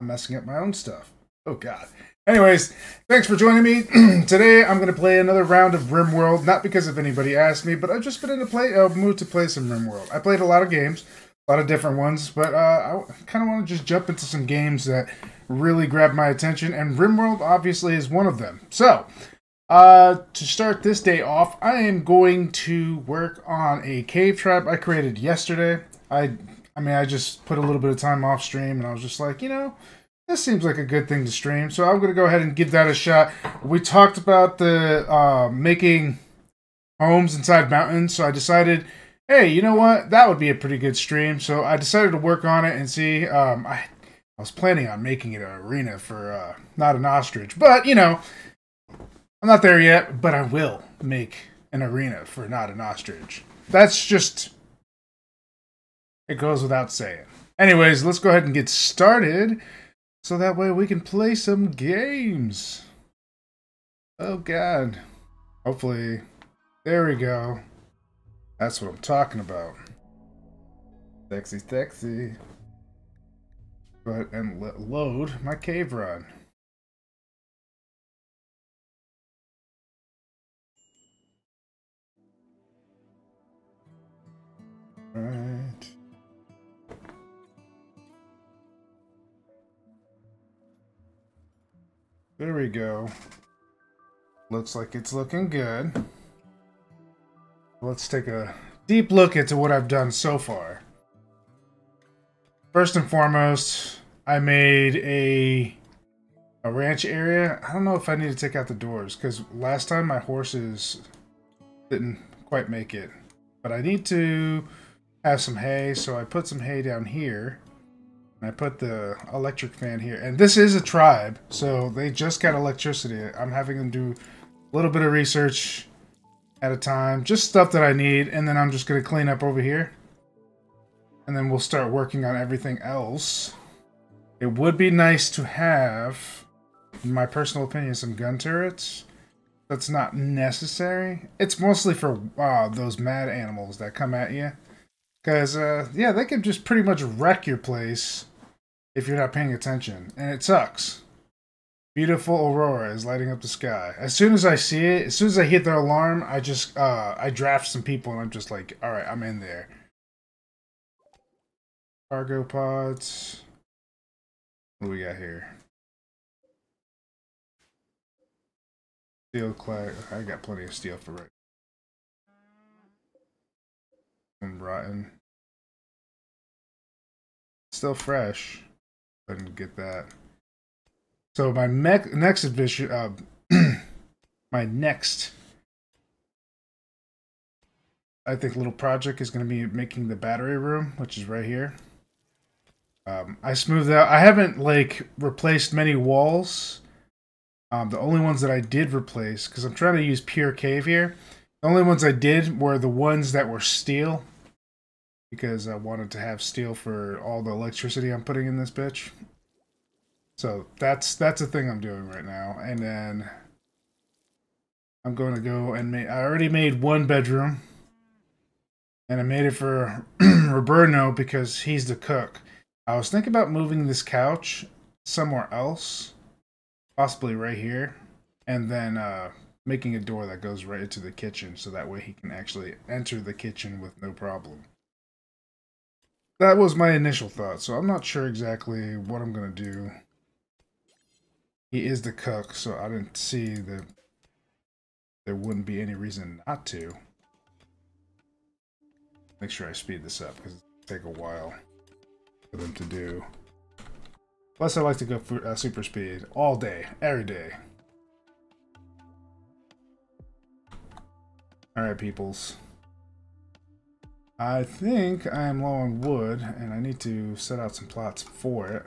I'm messing up my own stuff. Oh god. Anyways, thanks for joining me. Today I'm going to play another round of RimWorld, not because of anybody asked me, but I've just been in a play uh, mood to play some RimWorld. I played a lot of games, a lot of different ones, but uh, I kind of want to just jump into some games that really grabbed my attention, and RimWorld obviously is one of them. So, uh, to start this day off, I am going to work on a cave trap I created yesterday. I, I mean, I just put a little bit of time off stream, and I was just like, you know, this seems like a good thing to stream. So I'm going to go ahead and give that a shot. We talked about the uh, making homes inside mountains, so I decided, hey, you know what? That would be a pretty good stream. So I decided to work on it and see. Um, I, I was planning on making it an arena for uh, not an ostrich, but you know I'm not there yet, but I will make an arena for not an ostrich. That's just. It goes without saying. Anyways, let's go ahead and get started so that way we can play some games. Oh, God. Hopefully. There we go. That's what I'm talking about. Sexy, sexy. But, and load my cave run. Right. There we go. Looks like it's looking good. Let's take a deep look into what I've done so far. First and foremost, I made a a ranch area. I don't know if I need to take out the doors because last time my horses didn't quite make it. But I need to have some hay, so I put some hay down here. I put the electric fan here. And this is a tribe, so they just got electricity. I'm having them do a little bit of research at a time. Just stuff that I need, and then I'm just going to clean up over here. And then we'll start working on everything else. It would be nice to have, in my personal opinion, some gun turrets. That's not necessary. It's mostly for uh, those mad animals that come at you. Because, uh, yeah, they can just pretty much wreck your place if you're not paying attention. And it sucks. Beautiful aurora is lighting up the sky. As soon as I see it, as soon as I hit the alarm, I just, uh, I draft some people and I'm just like, alright, I'm in there. Cargo pods. What do we got here? Steel clay. I got plenty of steel for right. And rotten. Still fresh. Couldn't get that. So my next adventure, uh, my next, I think, little project is going to be making the battery room, which is right here. Um, I smoothed out. I haven't like replaced many walls. Um, the only ones that I did replace, because I'm trying to use pure cave here. The only ones I did were the ones that were steel because I wanted to have steel for all the electricity I'm putting in this bitch. So that's that's the thing I'm doing right now. And then I'm going to go and make. I already made one bedroom, and I made it for Roberto because he's the cook. I was thinking about moving this couch somewhere else, possibly right here, and then uh, making a door that goes right into the kitchen, so that way he can actually enter the kitchen with no problem that was my initial thought, so I'm not sure exactly what I'm going to do. He is the cook, so I didn't see that there wouldn't be any reason not to. Make sure I speed this up, because it'll take a while for them to do. Plus, I like to go for uh, super speed all day, every day. Alright, peoples. I think I am low on wood, and I need to set out some plots for it.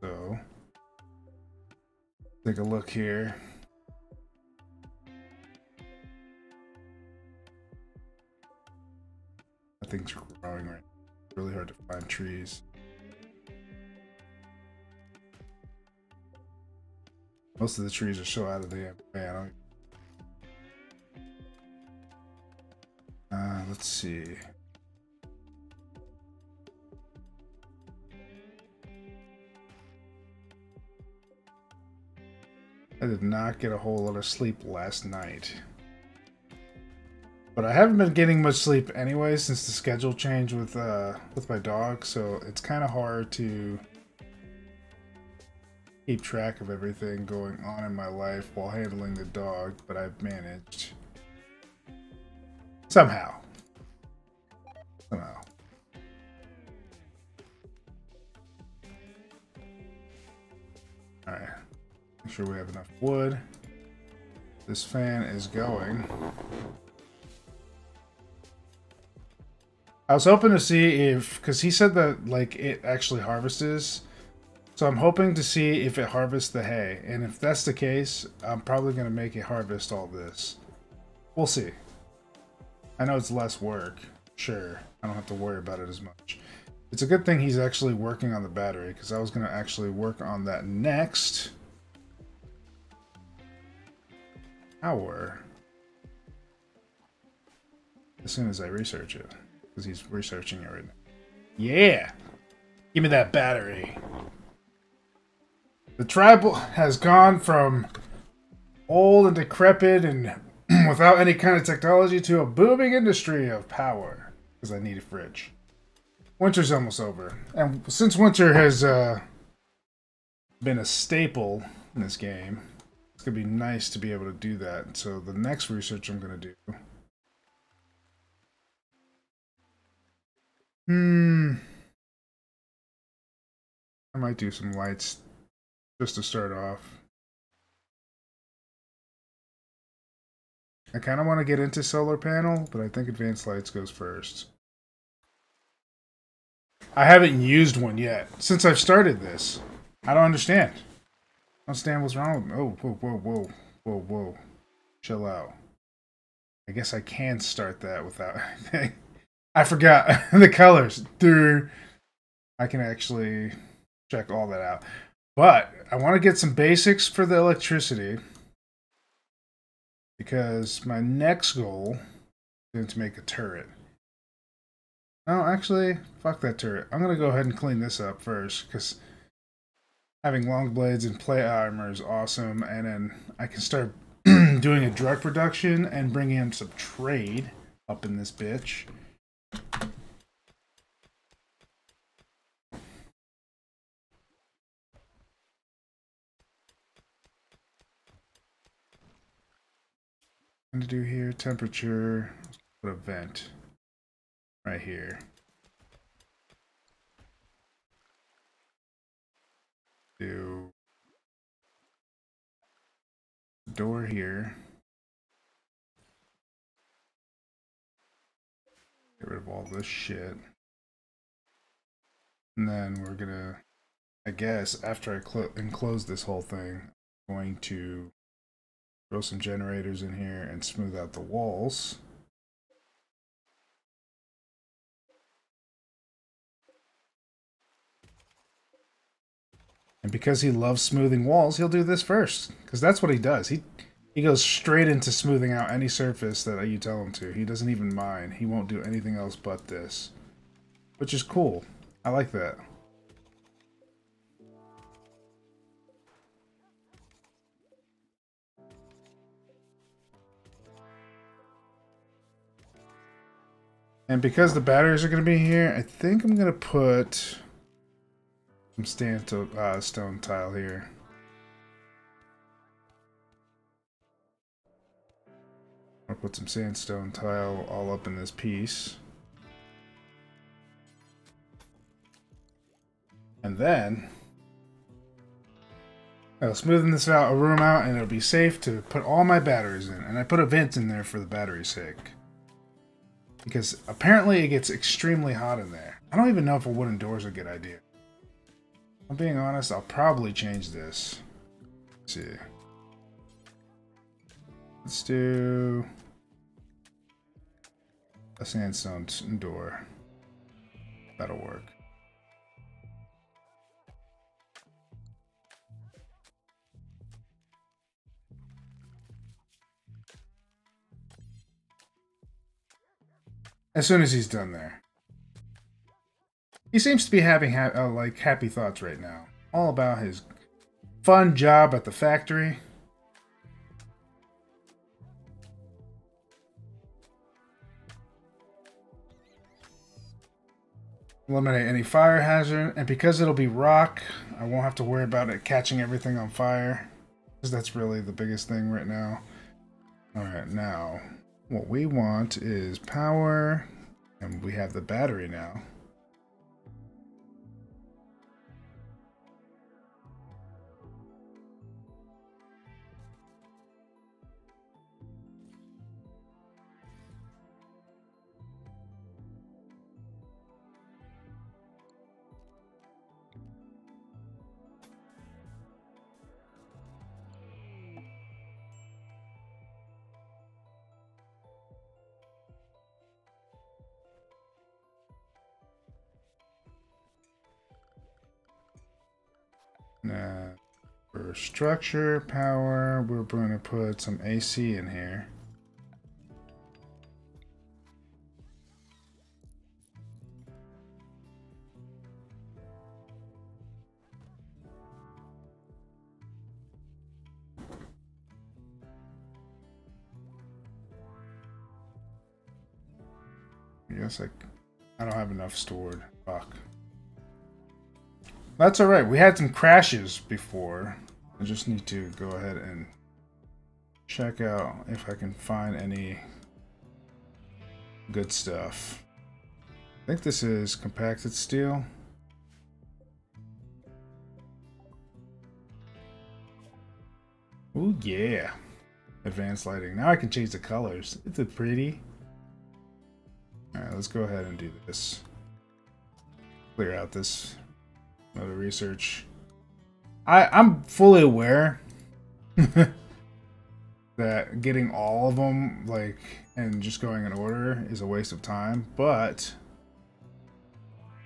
So, take a look here. Things are growing right. It's really hard to find trees. Most of the trees are so out of the way. Uh, let's see. I did not get a whole lot of sleep last night. But I haven't been getting much sleep anyway since the schedule change with uh, with my dog, so it's kind of hard to keep track of everything going on in my life while handling the dog, but I've managed. Somehow. Somehow. Sure we have enough wood. This fan is going. I was hoping to see if, because he said that like it actually harvests, so I'm hoping to see if it harvests the hay, and if that's the case, I'm probably gonna make it harvest all this. We'll see. I know it's less work, sure. I don't have to worry about it as much. It's a good thing he's actually working on the battery, because I was gonna actually work on that next. Hour. As soon as I research it because he's researching it right now. Yeah! Give me that battery. The tribe has gone from old and decrepit and without any kind of technology to a booming industry of power. Because I need a fridge. Winter's almost over. And since winter has uh, been a staple in this game, it's going to be nice to be able to do that. So the next research I'm going to do Hmm. I might do some lights just to start off. I kind of want to get into solar panel, but I think advanced lights goes first. I haven't used one yet since I've started this. I don't understand. Understand what's wrong with me. Oh, whoa, whoa, whoa, whoa, whoa. Chill out. I guess I can start that without anything. I forgot the colors. Dude, I can actually check all that out. But I want to get some basics for the electricity because my next goal is to make a turret. No, actually, fuck that turret. I'm going to go ahead and clean this up first because having long blades and plate armor is awesome. And then I can start doing a drug production and bringing in some trade up in this bitch. to do here temperature put a vent right here do door here Get rid of all this shit. And then we're gonna, I guess, after I enclose this whole thing, I'm going to throw some generators in here and smooth out the walls. And because he loves smoothing walls, he'll do this first. Because that's what he does. He he goes straight into smoothing out any surface that you tell him to. He doesn't even mind. He won't do anything else but this. Which is cool. I like that. And because the batteries are going to be here, I think I'm going to put some stand uh, stone tile here. I'll put some sandstone tile all up in this piece. And then I'll smoothen this out, a room out, and it'll be safe to put all my batteries in. And I put a vent in there for the battery's sake. Because apparently it gets extremely hot in there. I don't even know if a wooden door is a good idea. I'm being honest, I'll probably change this. Let's see. Let's do a sandstone door. That'll work. As soon as he's done there. He seems to be having ha uh, like happy thoughts right now, all about his fun job at the factory. eliminate any fire hazard. And because it'll be rock I won't have to worry about it catching everything on fire. Because that's really the biggest thing right now. All right now what we want is power. And we have the battery now. Uh, for structure, power, we're going to put some AC in here. I guess I, I don't have enough stored. Fuck. That's alright. We had some crashes before. I just need to go ahead and check out if I can find any good stuff. I think this is compacted steel. Oh yeah. Advanced lighting. Now I can change the colors. It's a pretty. Alright, let's go ahead and do this. Clear out this Another research. I I'm fully aware that getting all of them like and just going in order is a waste of time, but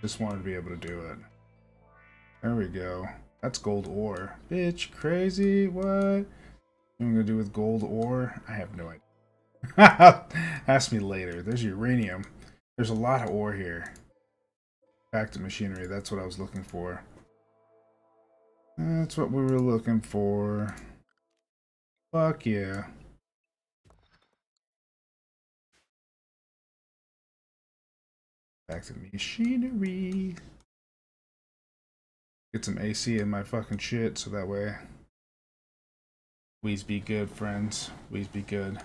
just wanted to be able to do it. There we go. That's gold ore. Bitch, crazy. What? What am gonna do with gold ore? I have no idea. Ask me later. There's uranium. There's a lot of ore here. Back to machinery, that's what I was looking for. That's what we were looking for. Fuck yeah. Back to machinery. Get some AC in my fucking shit so that way. Please be good, friends. Please be good.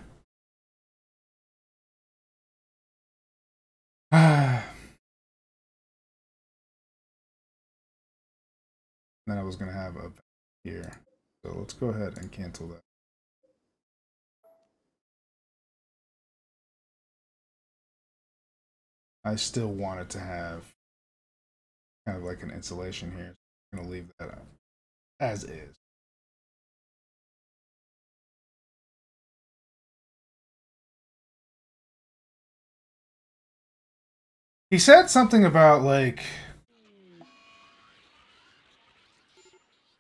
Then I was going to have a here. So let's go ahead and cancel that. I still wanted to have kind of like an insulation here. I'm going to leave that as is. He said something about like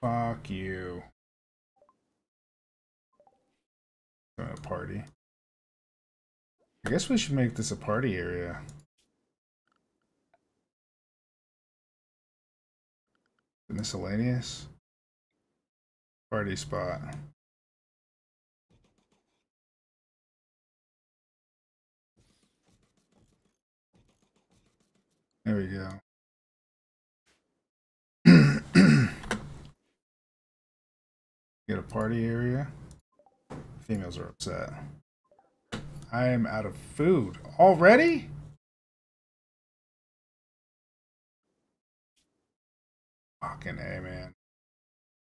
Fuck you. To party. I guess we should make this a party area. Miscellaneous. Party spot. There we go. Get a party area. Females are upset. I am out of food. Already? Fucking A, man.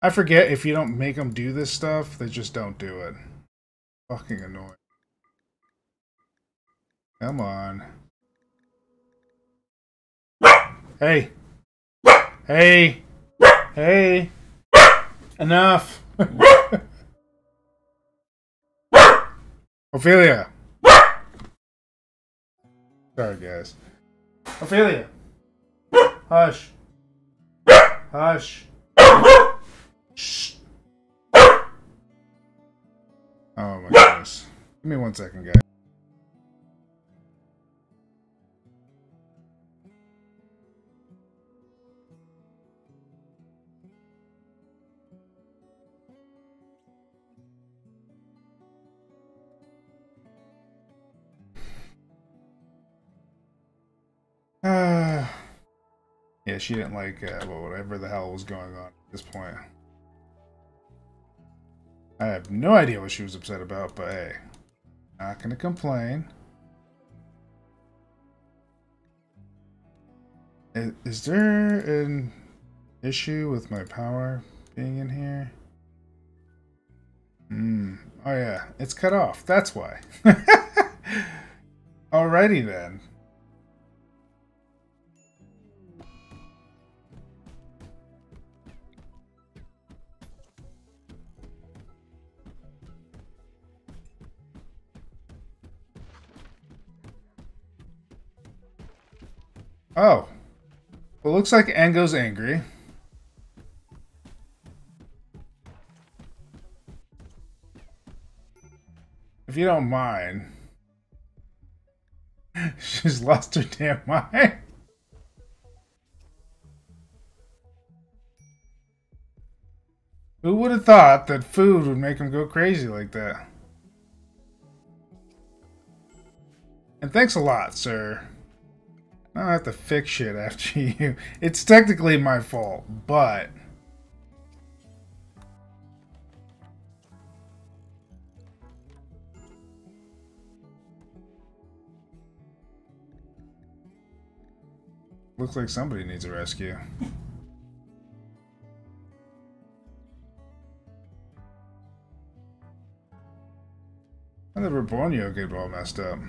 I forget if you don't make them do this stuff, they just don't do it. Fucking annoying. Come on. Hey. Hey. Hey. Enough. Ophelia. Sorry, guys. Ophelia. Hush. Hush. Shh. Oh my goodness. Give me one second, guys. She didn't like uh, whatever the hell was going on at this point. I have no idea what she was upset about, but hey, not gonna complain. Is, is there an issue with my power being in here? Hmm. Oh yeah, it's cut off. That's why. Alrighty then. Oh. Well, looks like Ango's angry. If you don't mind. She's lost her damn mind. Who would have thought that food would make him go crazy like that? And thanks a lot, sir. I have to fix shit after you. It's technically my fault, but... Looks like somebody needs a rescue. I never How did Rebornio get all messed up?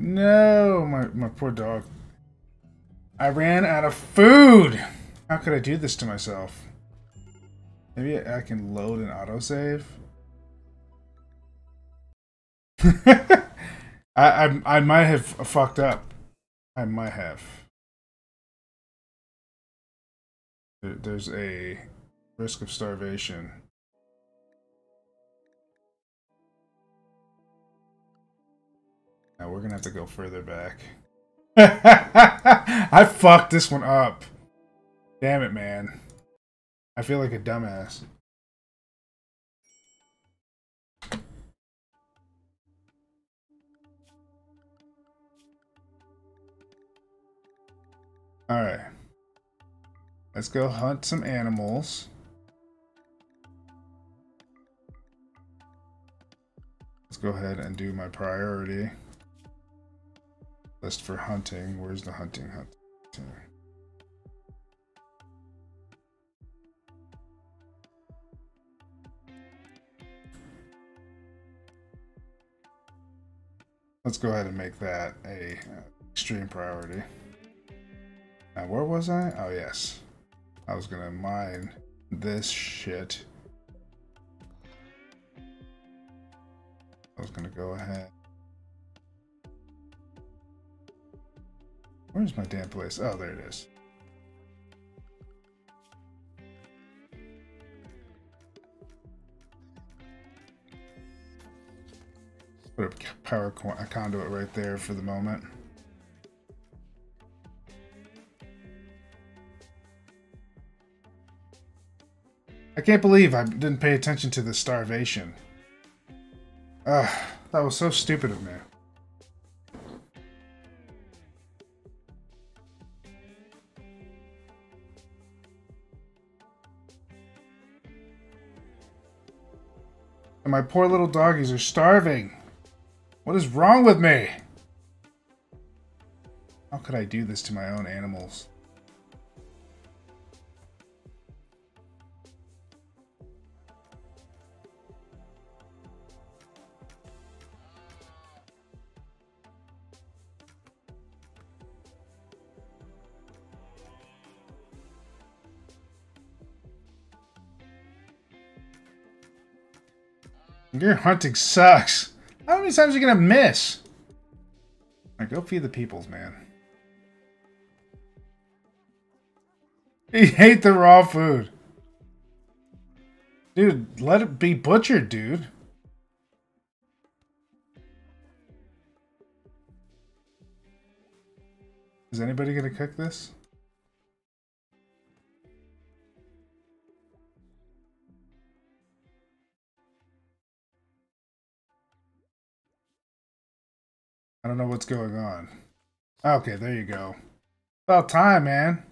No, my, my poor dog. I ran out of food! How could I do this to myself? Maybe I can load an autosave? I, I, I might have fucked up. I might have. There's a risk of starvation. Now we're gonna have to go further back. I fucked this one up. Damn it, man. I feel like a dumbass. Alright. Let's go hunt some animals. Let's go ahead and do my priority. List for hunting. Where's the hunting hunting? Let's go ahead and make that a uh, extreme priority. Now, where was I? Oh, yes. I was going to mine this shit. I was going to go ahead Where's my damn place? Oh, there it is. Put a power conduit right there for the moment. I can't believe I didn't pay attention to the starvation. Ugh, that was so stupid of me. And my poor little doggies are starving. What is wrong with me? How could I do this to my own animals? Your hunting sucks. How many times are you gonna miss? Right, go feed the peoples, man. He hate the raw food. Dude, let it be butchered, dude. Is anybody gonna cook this? I don't know what's going on. Okay, there you go. About time, man.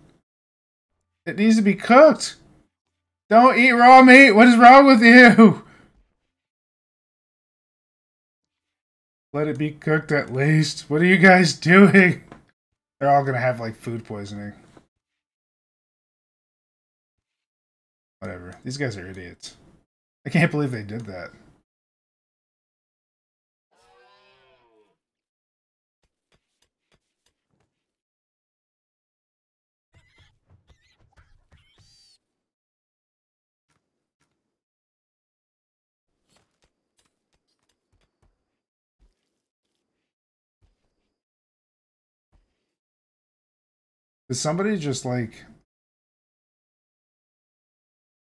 It needs to be cooked. Don't eat raw meat. What is wrong with you? Let it be cooked at least. What are you guys doing? They're all gonna have like food poisoning. Whatever. These guys are idiots. I can't believe they did that. Is somebody just like...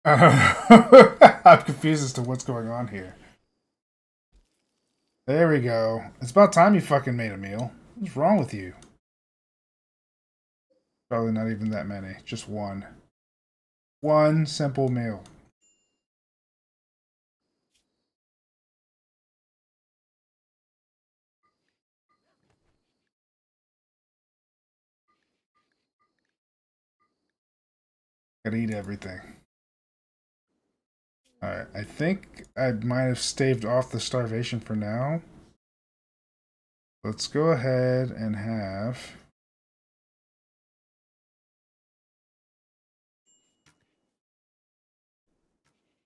Uh, I'm confused as to what's going on here. There we go. It's about time you fucking made a meal. What's wrong with you? Probably not even that many. Just one. One simple meal. Gotta eat everything. Alright, I think I might have staved off the starvation for now. Let's go ahead and have...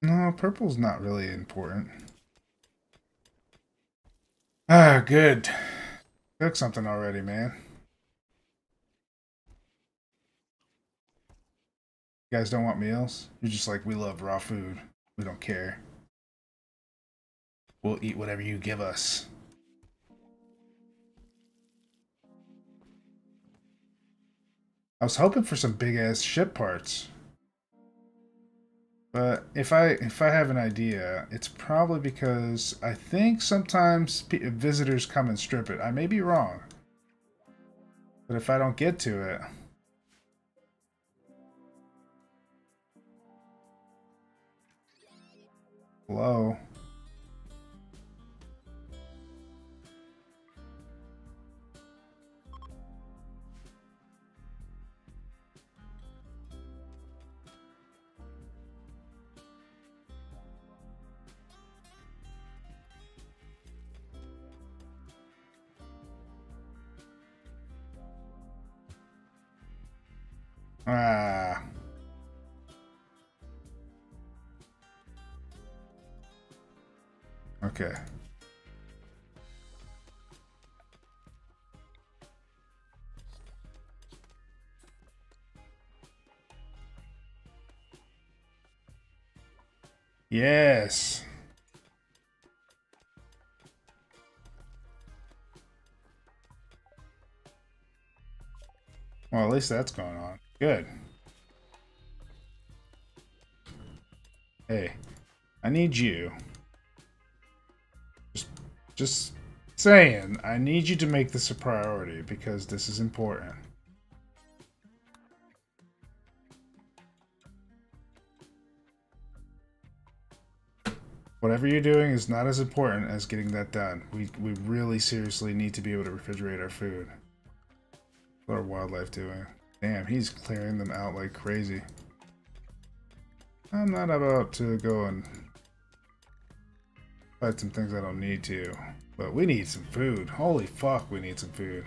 No, purple's not really important. Ah, good. Cook something already, man. You guys don't want meals? You're just like, we love raw food. We don't care. We'll eat whatever you give us. I was hoping for some big ass ship parts. But if I if I have an idea, it's probably because I think sometimes visitors come and strip it. I may be wrong. But if I don't get to it, Hello? Ah. Okay. Yes. Well, at least that's going on. Good. Hey, I need you. Just saying, I need you to make this a priority because this is important. Whatever you're doing is not as important as getting that done. We, we really seriously need to be able to refrigerate our food. What our wildlife doing? Damn, he's clearing them out like crazy. I'm not about to go and Fight some things I don't need to. But we need some food. Holy fuck, we need some food.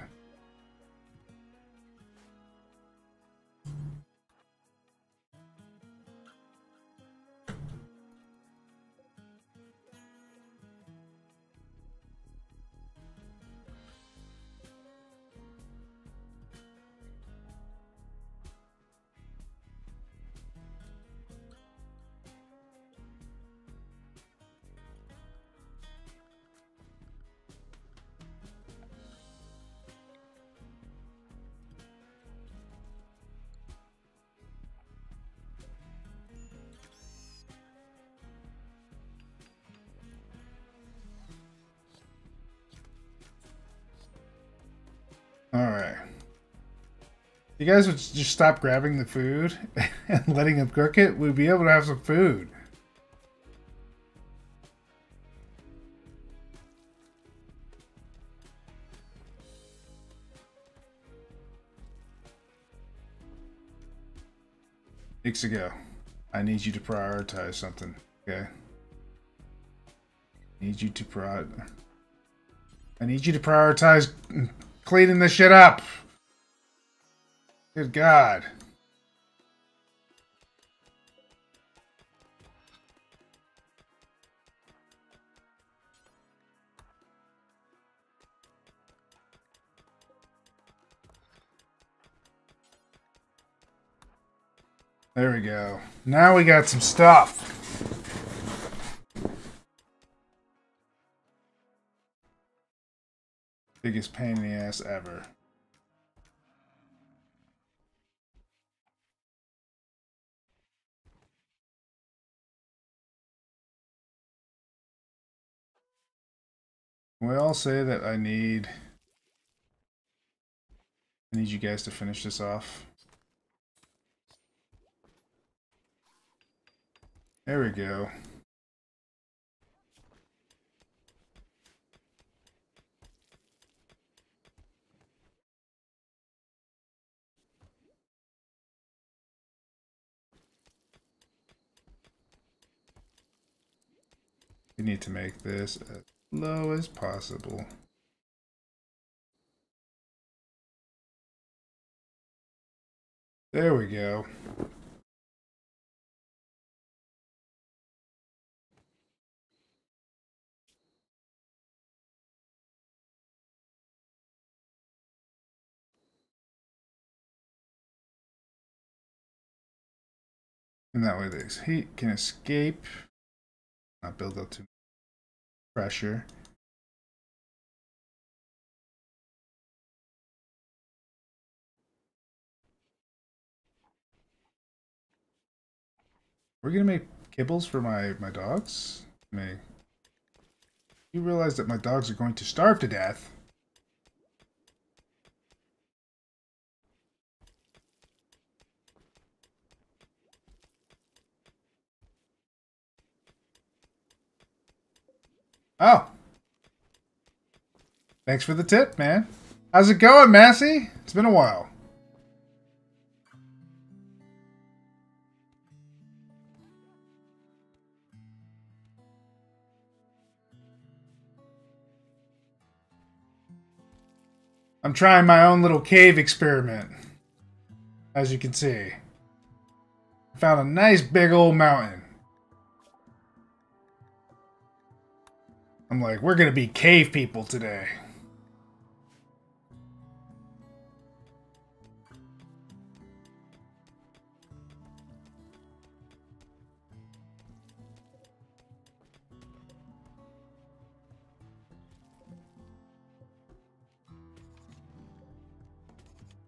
You guys would just stop grabbing the food and letting him cook it, we'd be able to have some food. Ixigo, I need you to prioritize something, okay? I need you to prior I need you to prioritize cleaning this shit up. Good God. There we go. Now we got some stuff. Biggest pain in the ass ever. We all say that I need I need you guys to finish this off. There we go. We need to make this low as possible. There we go. And that way the heat can escape, not build up too pressure. We're gonna make kibbles for my, my dogs? May you realize that my dogs are going to starve to death? Oh. Thanks for the tip, man. How's it going, Massey? It's been a while. I'm trying my own little cave experiment. As you can see. I found a nice big old mountain. I'm like, we're gonna be cave people today.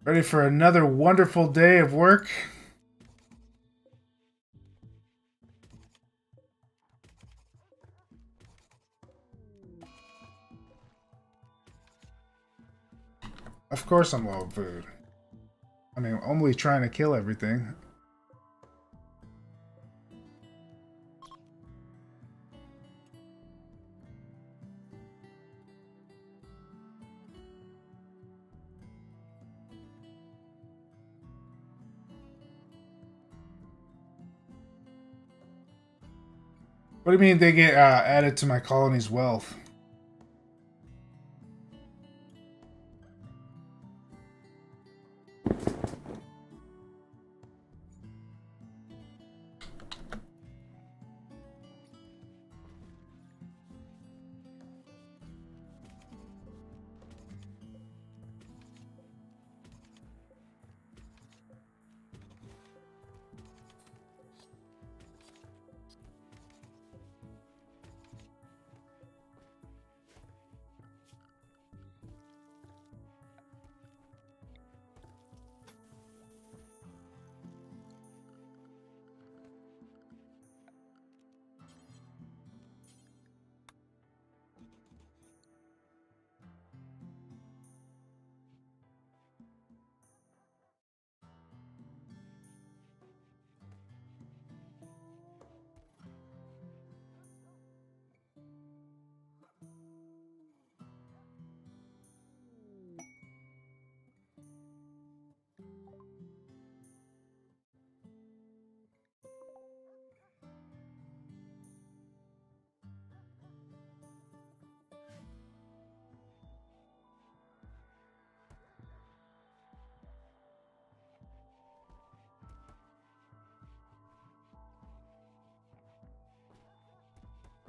Ready for another wonderful day of work? Of course I'm low on food. I mean, I'm only trying to kill everything. What do you mean they get uh, added to my colony's wealth?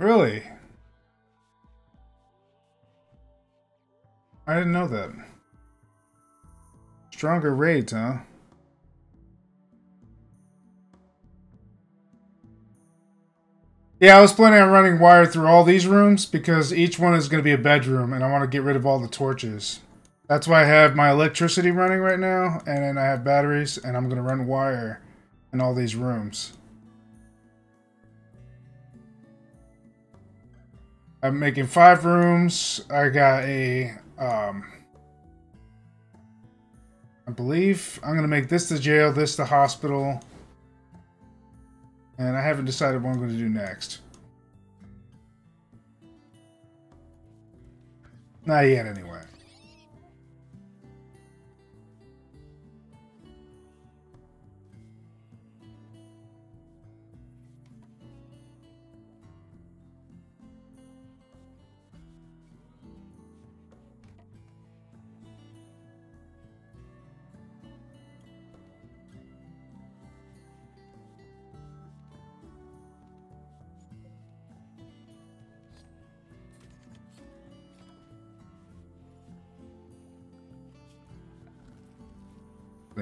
Really? I didn't know that. Stronger raids, huh? Yeah, I was planning on running wire through all these rooms because each one is going to be a bedroom and I want to get rid of all the torches. That's why I have my electricity running right now and then I have batteries and I'm going to run wire in all these rooms. I'm making five rooms. I got a, um, I believe I'm going to make this the jail, this the hospital. And I haven't decided what I'm going to do next. Not yet, anyway.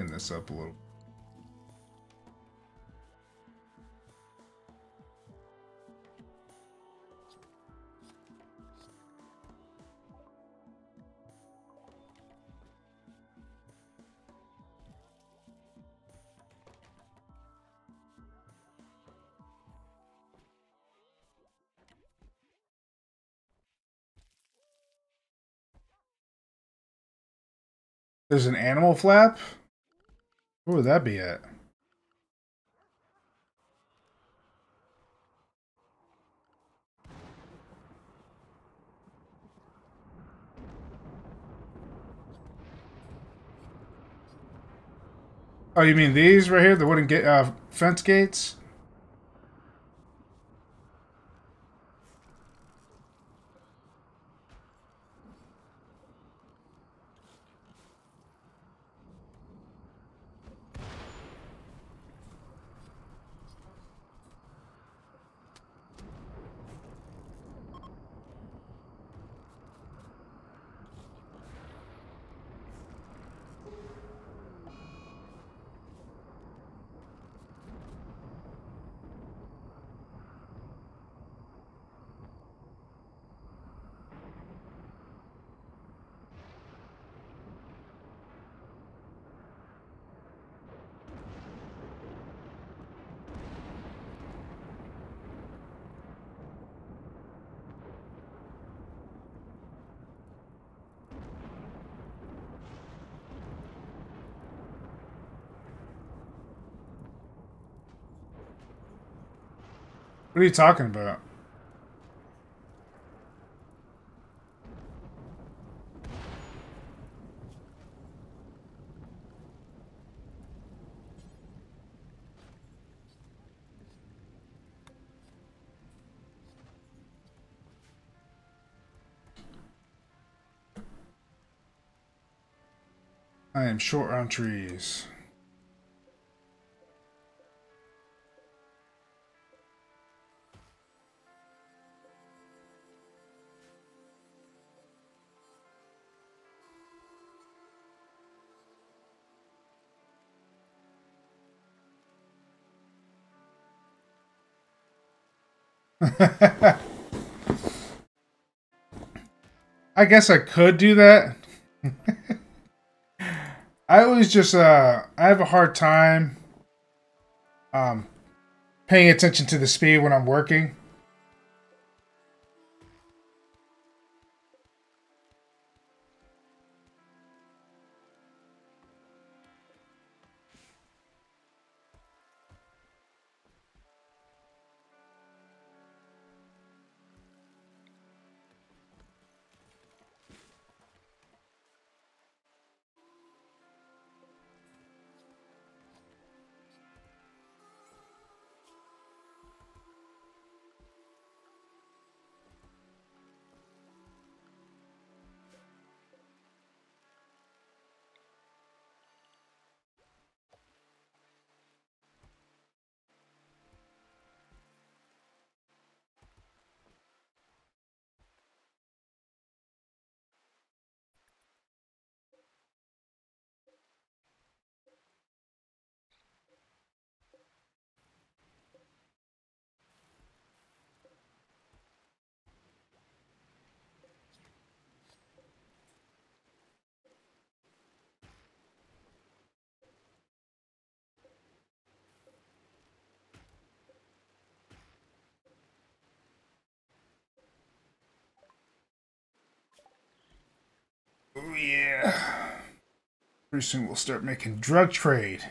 Clean this up a little. There's an animal flap? Where would that be at? Oh, you mean these right here? The wooden get uh, fence gates? What are you talking about? I am short on trees. I guess I could do that. I always just uh I have a hard time um paying attention to the speed when I'm working. Soon we'll start making drug trade.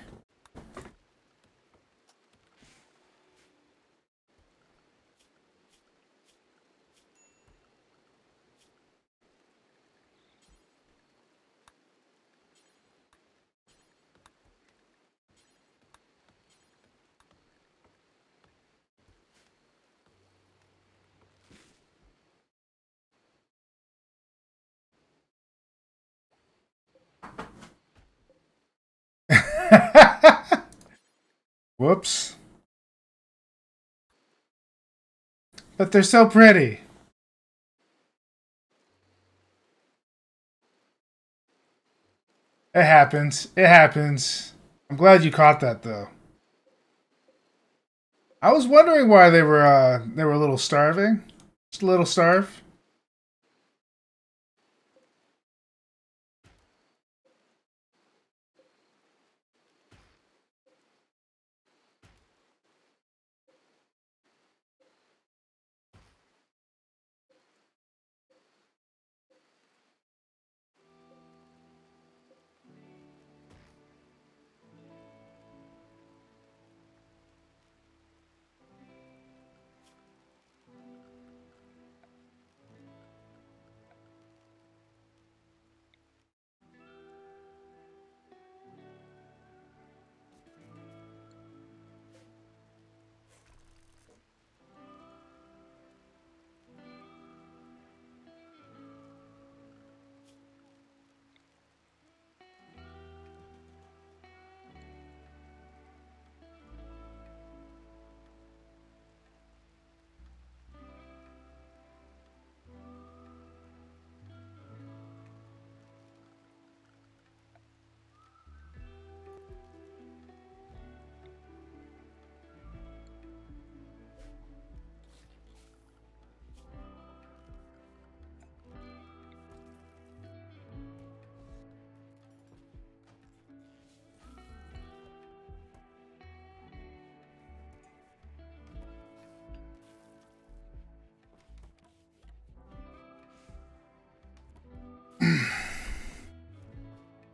But they're so pretty. It happens. It happens. I'm glad you caught that though. I was wondering why they were uh they were a little starving. Just a little starved.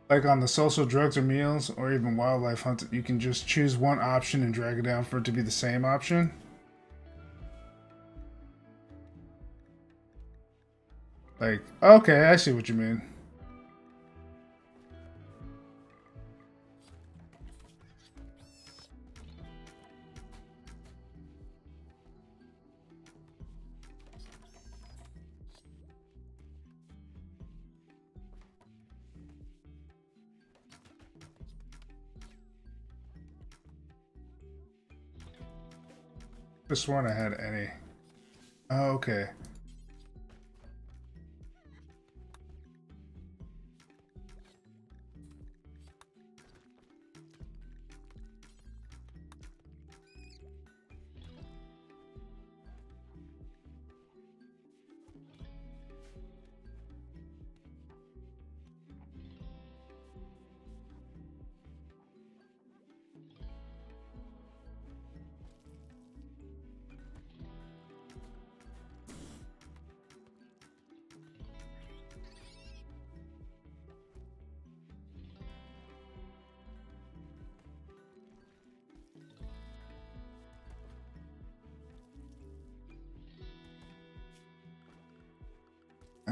Like on the social drugs or meals or even wildlife hunting, you can just choose one option and drag it down for it to be the same option? Like okay i see what you mean Just sworn I had any. Oh, okay.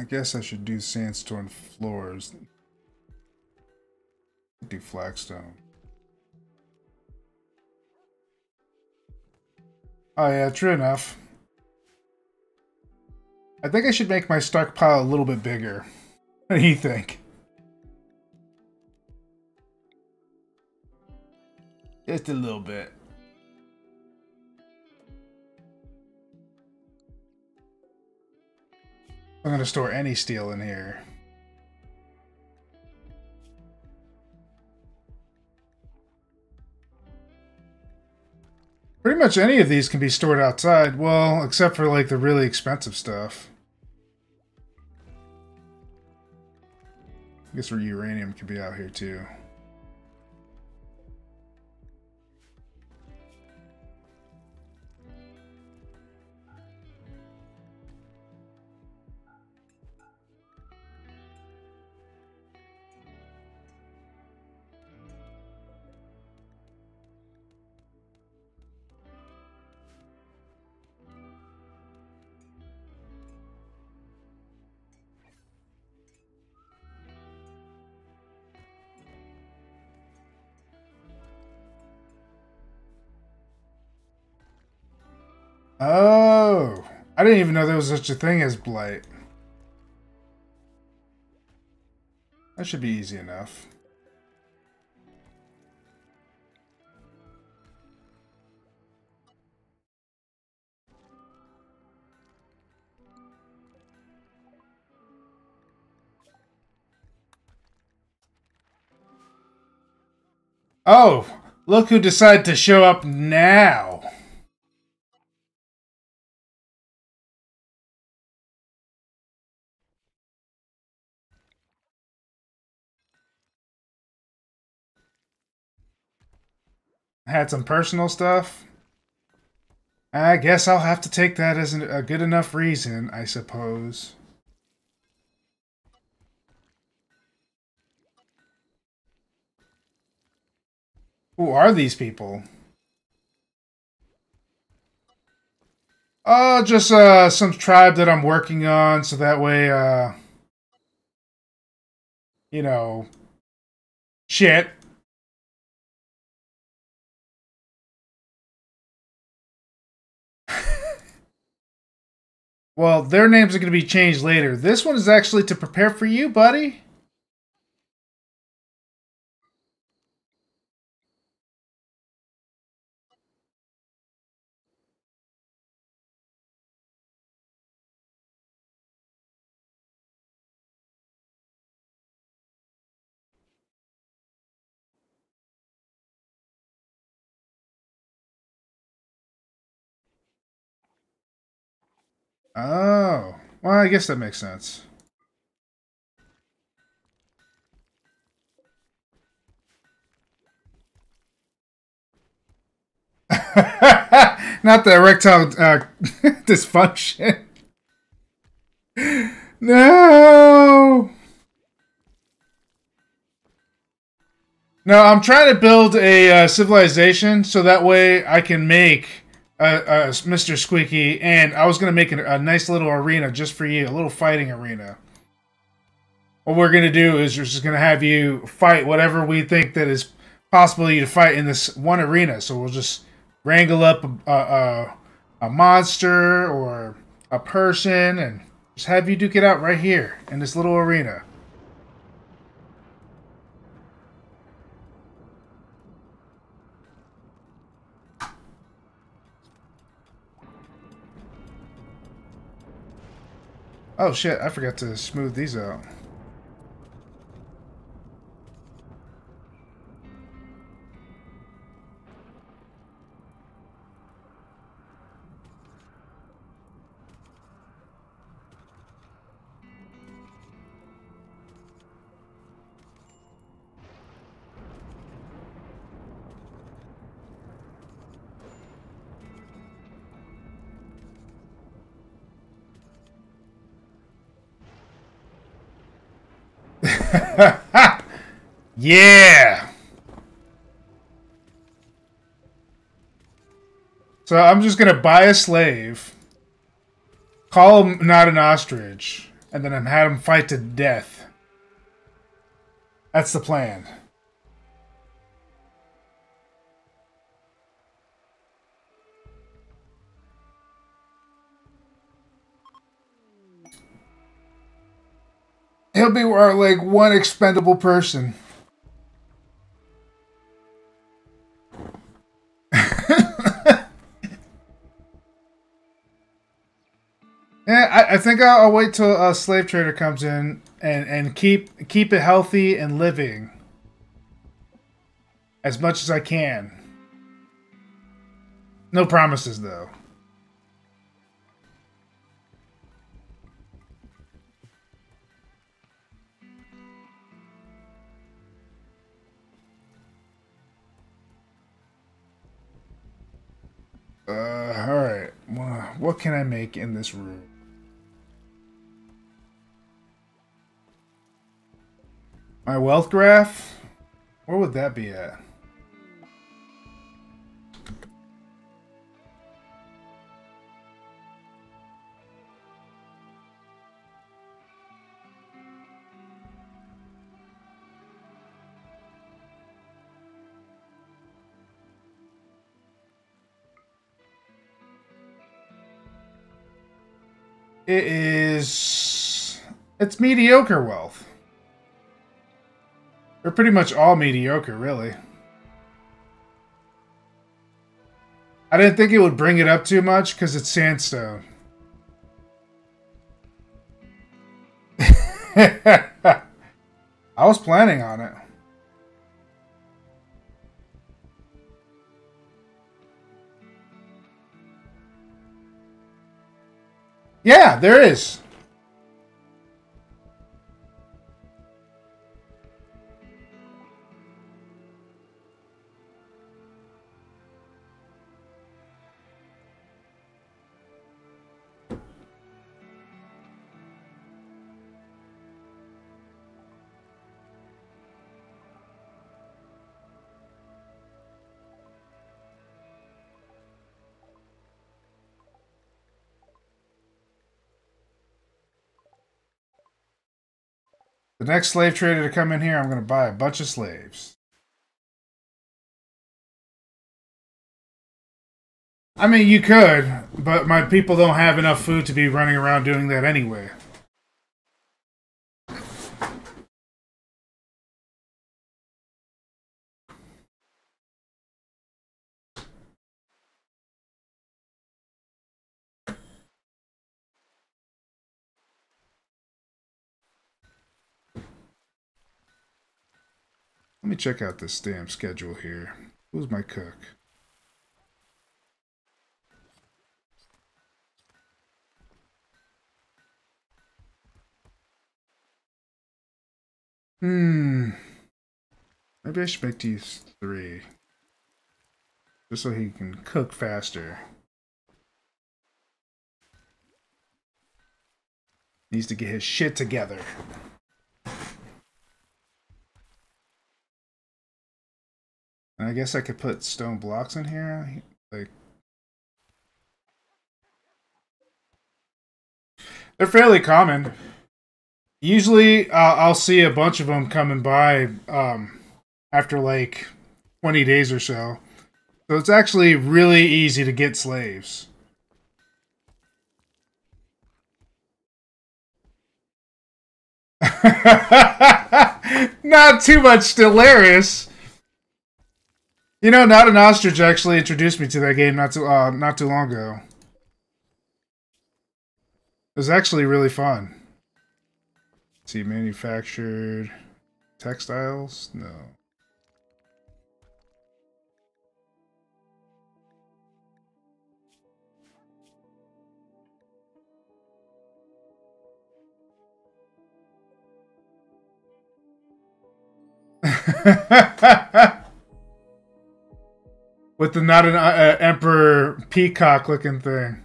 Guess I should do sandstone floors. Do flagstone. Oh yeah, true enough. I think I should make my stockpile a little bit bigger. What do you think? Just a little bit. I'm going to store any steel in here. Pretty much any of these can be stored outside, well, except for like the really expensive stuff. I guess uranium could be out here too. I didn't even know there was such a thing as blight. That should be easy enough. Oh, look who decided to show up now. Had some personal stuff. I guess I'll have to take that as a good enough reason, I suppose. Who are these people? Oh, just uh, some tribe that I'm working on, so that way, uh, you know, shit. Well, their names are going to be changed later. This one is actually to prepare for you, buddy. Oh. Well, I guess that makes sense. Not the erectile uh, dysfunction. no. No, I'm trying to build a uh, civilization so that way I can make uh, uh, Mr. Squeaky, and I was gonna make a, a nice little arena just for you, a little fighting arena. What we're gonna do is we're just gonna have you fight whatever we think that is possible you to fight in this one arena. So we'll just wrangle up a, a, a monster or a person and just have you duke it out right here in this little arena. Oh shit, I forgot to smooth these out. yeah! So I'm just gonna buy a slave, call him not an ostrich, and then have him fight to death. That's the plan. He'll be our like one expendable person. Yeah, I, I think I'll, I'll, wait till a slave trader comes in and, and keep keep it healthy and living as much as I can. No promises though. Uh, alright. What can I make in this room? My wealth graph? Where would that be at? It is. It's mediocre wealth. They're pretty much all mediocre, really. I didn't think it would bring it up too much because it's sandstone. I was planning on it. Yeah, there is. The next slave trader to come in here, I'm going to buy a bunch of slaves. I mean, you could, but my people don't have enough food to be running around doing that anyway. Let me check out this damn schedule here. Who's my cook? Hmm. Maybe I should make these three. Just so he can cook faster. Needs to get his shit together. I guess I could put stone blocks in here. Like, they're fairly common. Usually, uh, I'll see a bunch of them coming by um, after like 20 days or so. So it's actually really easy to get slaves. Not too much Stellaris. You know, not an ostrich actually introduced me to that game not too uh, not too long ago. It was actually really fun. Let's see, manufactured textiles? No. With the not an uh, uh, emperor peacock looking thing.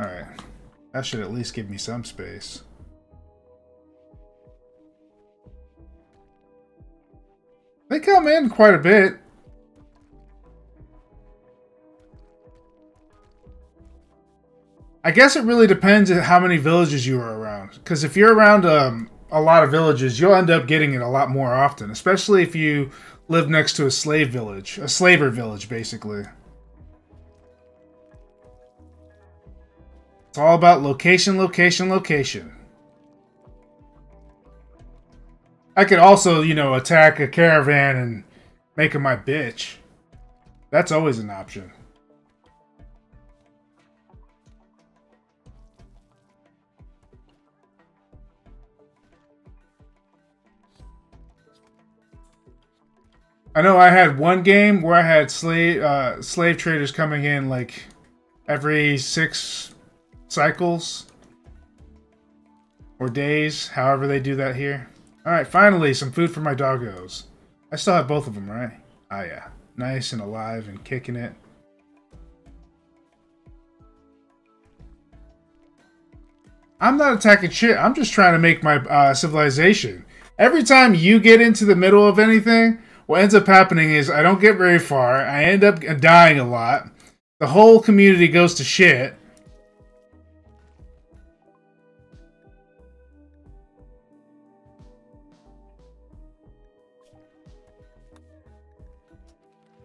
Alright. That should at least give me some space. They come in quite a bit. I guess it really depends on how many villages you are around. Because if you're around um, a lot of villages, you'll end up getting it a lot more often. Especially if you live next to a slave village. A slaver village, basically. It's all about location, location, location. I could also, you know, attack a caravan and make them my bitch. That's always an option. I know I had one game where I had slave uh, slave traders coming in like every six cycles or days, however they do that here. All right, finally some food for my doggos. I still have both of them, right? Ah, yeah, nice and alive and kicking it. I'm not attacking shit. I'm just trying to make my uh, civilization. Every time you get into the middle of anything, what ends up happening is I don't get very far. I end up dying a lot. The whole community goes to shit.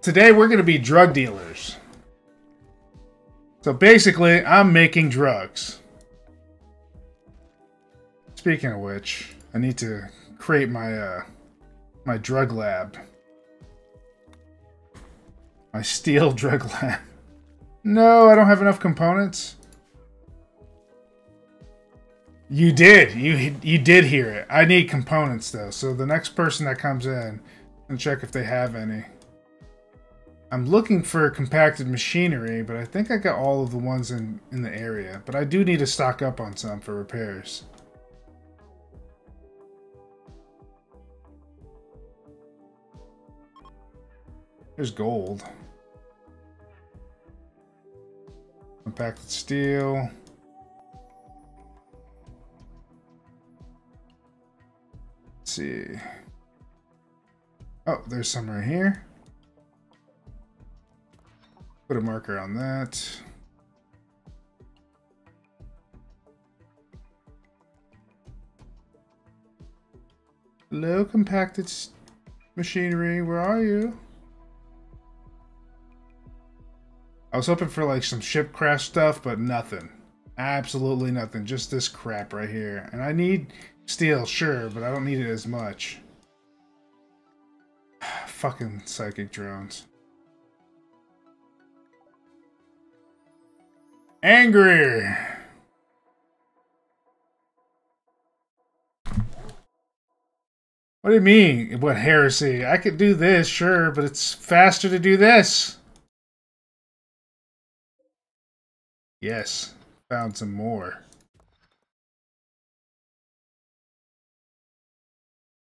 today we're going to be drug dealers. So basically, I'm making drugs. Speaking of which, I need to create my uh, my drug lab. My steel drug lab. No, I don't have enough components. You did. You you did hear it. I need components though. So the next person that comes in and check if they have any. I'm looking for compacted machinery, but I think I got all of the ones in in the area. But I do need to stock up on some for repairs. There's gold. Compacted steel. Let's see. Oh, there's some right here. Put a marker on that. Low compacted machinery, where are you? I was hoping for like some ship crash stuff, but nothing. Absolutely nothing. Just this crap right here. And I need steel, sure, but I don't need it as much. Fucking psychic drones. Angry! What do you mean? What heresy? I could do this, sure, but it's faster to do this. Yes, found some more.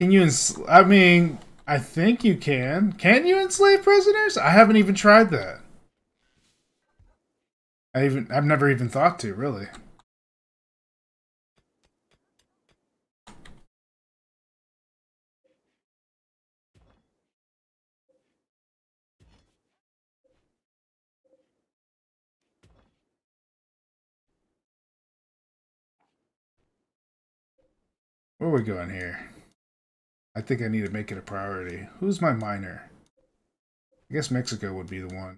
Can you I mean, I think you can. Can you enslave prisoners? I haven't even tried that. I even I've never even thought to, really. Where are we going here? I think I need to make it a priority. Who's my miner? I guess Mexico would be the one.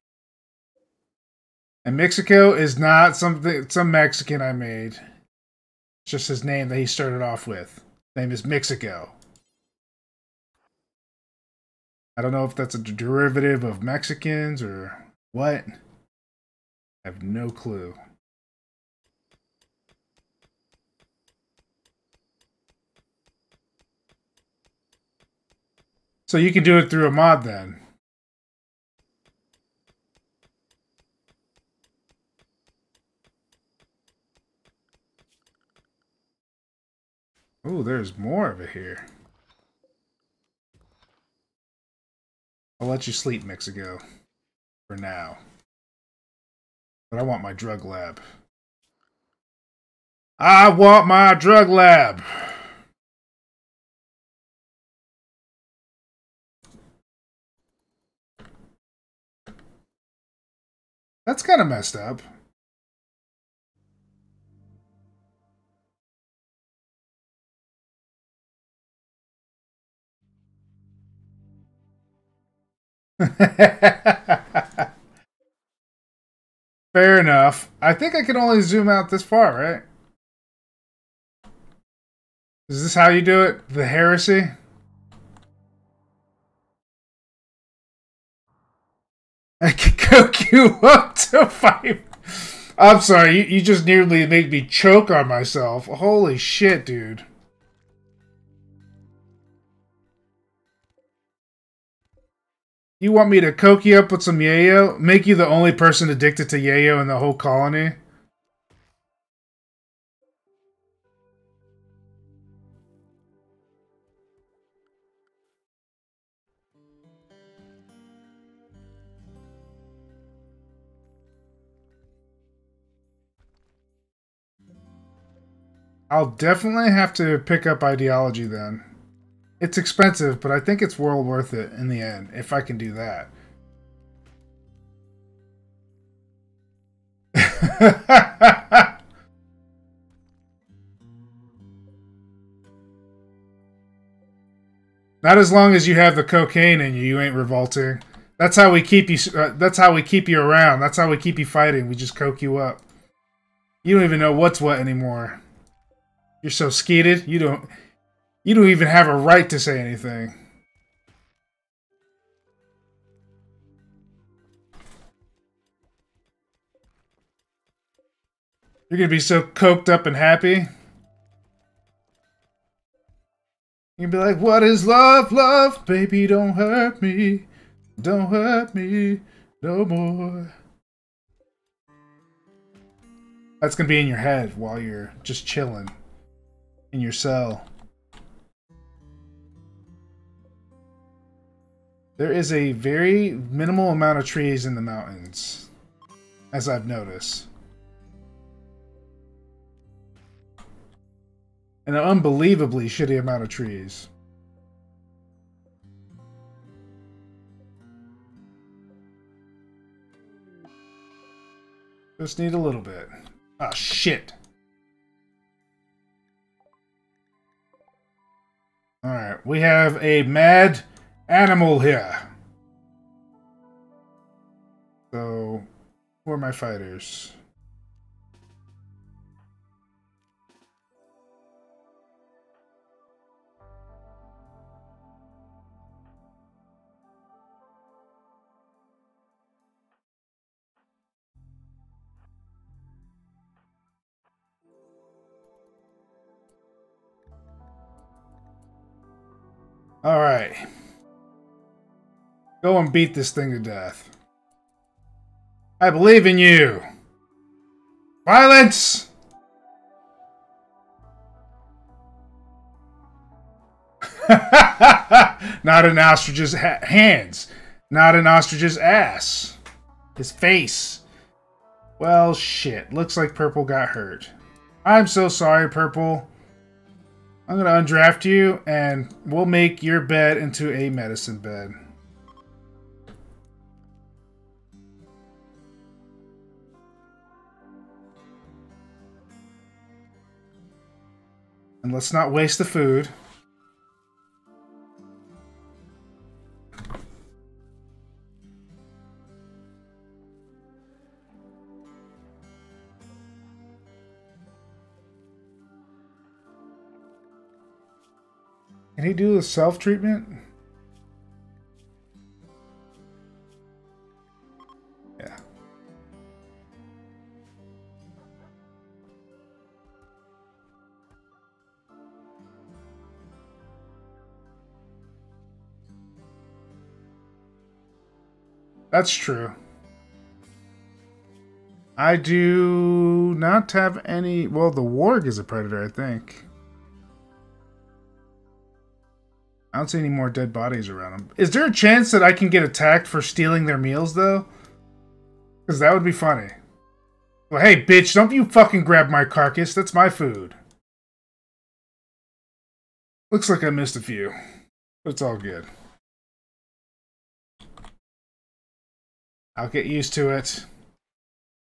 And Mexico is not something some Mexican I made. It's just his name that he started off with. His name is Mexico. I don't know if that's a derivative of Mexicans or what. I have no clue. So you can do it through a mod then. Oh, there's more of it here. I'll let you sleep, Mexico. For now. But I want my drug lab. I want my drug lab! That's kind of messed up. Fair enough. I think I can only zoom out this far, right? Is this how you do it? The heresy? Cook you up to five. I'm sorry, you, you just nearly made me choke on myself. Holy shit, dude. You want me to coke you up with some yayo? Make you the only person addicted to yayo in the whole colony? I'll definitely have to pick up ideology then. It's expensive, but I think it's well worth it in the end, if I can do that. Not as long as you have the cocaine in you, you ain't revolting. That's how we keep you. Uh, that's how we keep you around. That's how we keep you fighting. We just coke you up. You don't even know what's what anymore. You're so skeeted. You don't. You don't even have a right to say anything. You're gonna be so coked up and happy. You'd be like, what is love, love? Baby, don't hurt me. Don't hurt me no more. That's going to be in your head while you're just chilling in your cell. There is a very minimal amount of trees in the mountains, as I've noticed. An unbelievably shitty amount of trees. Just need a little bit. Ah, oh, shit. Alright, we have a mad animal here. So, who are my fighters? Alright. Go and beat this thing to death. I believe in you. Violence! Not an ostrich's hands. Not an ostrich's ass. His face. Well, shit. Looks like Purple got hurt. I'm so sorry, Purple. I'm going to undraft you, and we'll make your bed into a medicine bed. And let's not waste the food. Can he do the self-treatment? Yeah. That's true. I do not have any... Well, the warg is a predator, I think. I don't see any more dead bodies around them. Is there a chance that I can get attacked for stealing their meals, though? Because that would be funny. Well, hey, bitch, don't you fucking grab my carcass. That's my food. Looks like I missed a few. But it's all good. I'll get used to it.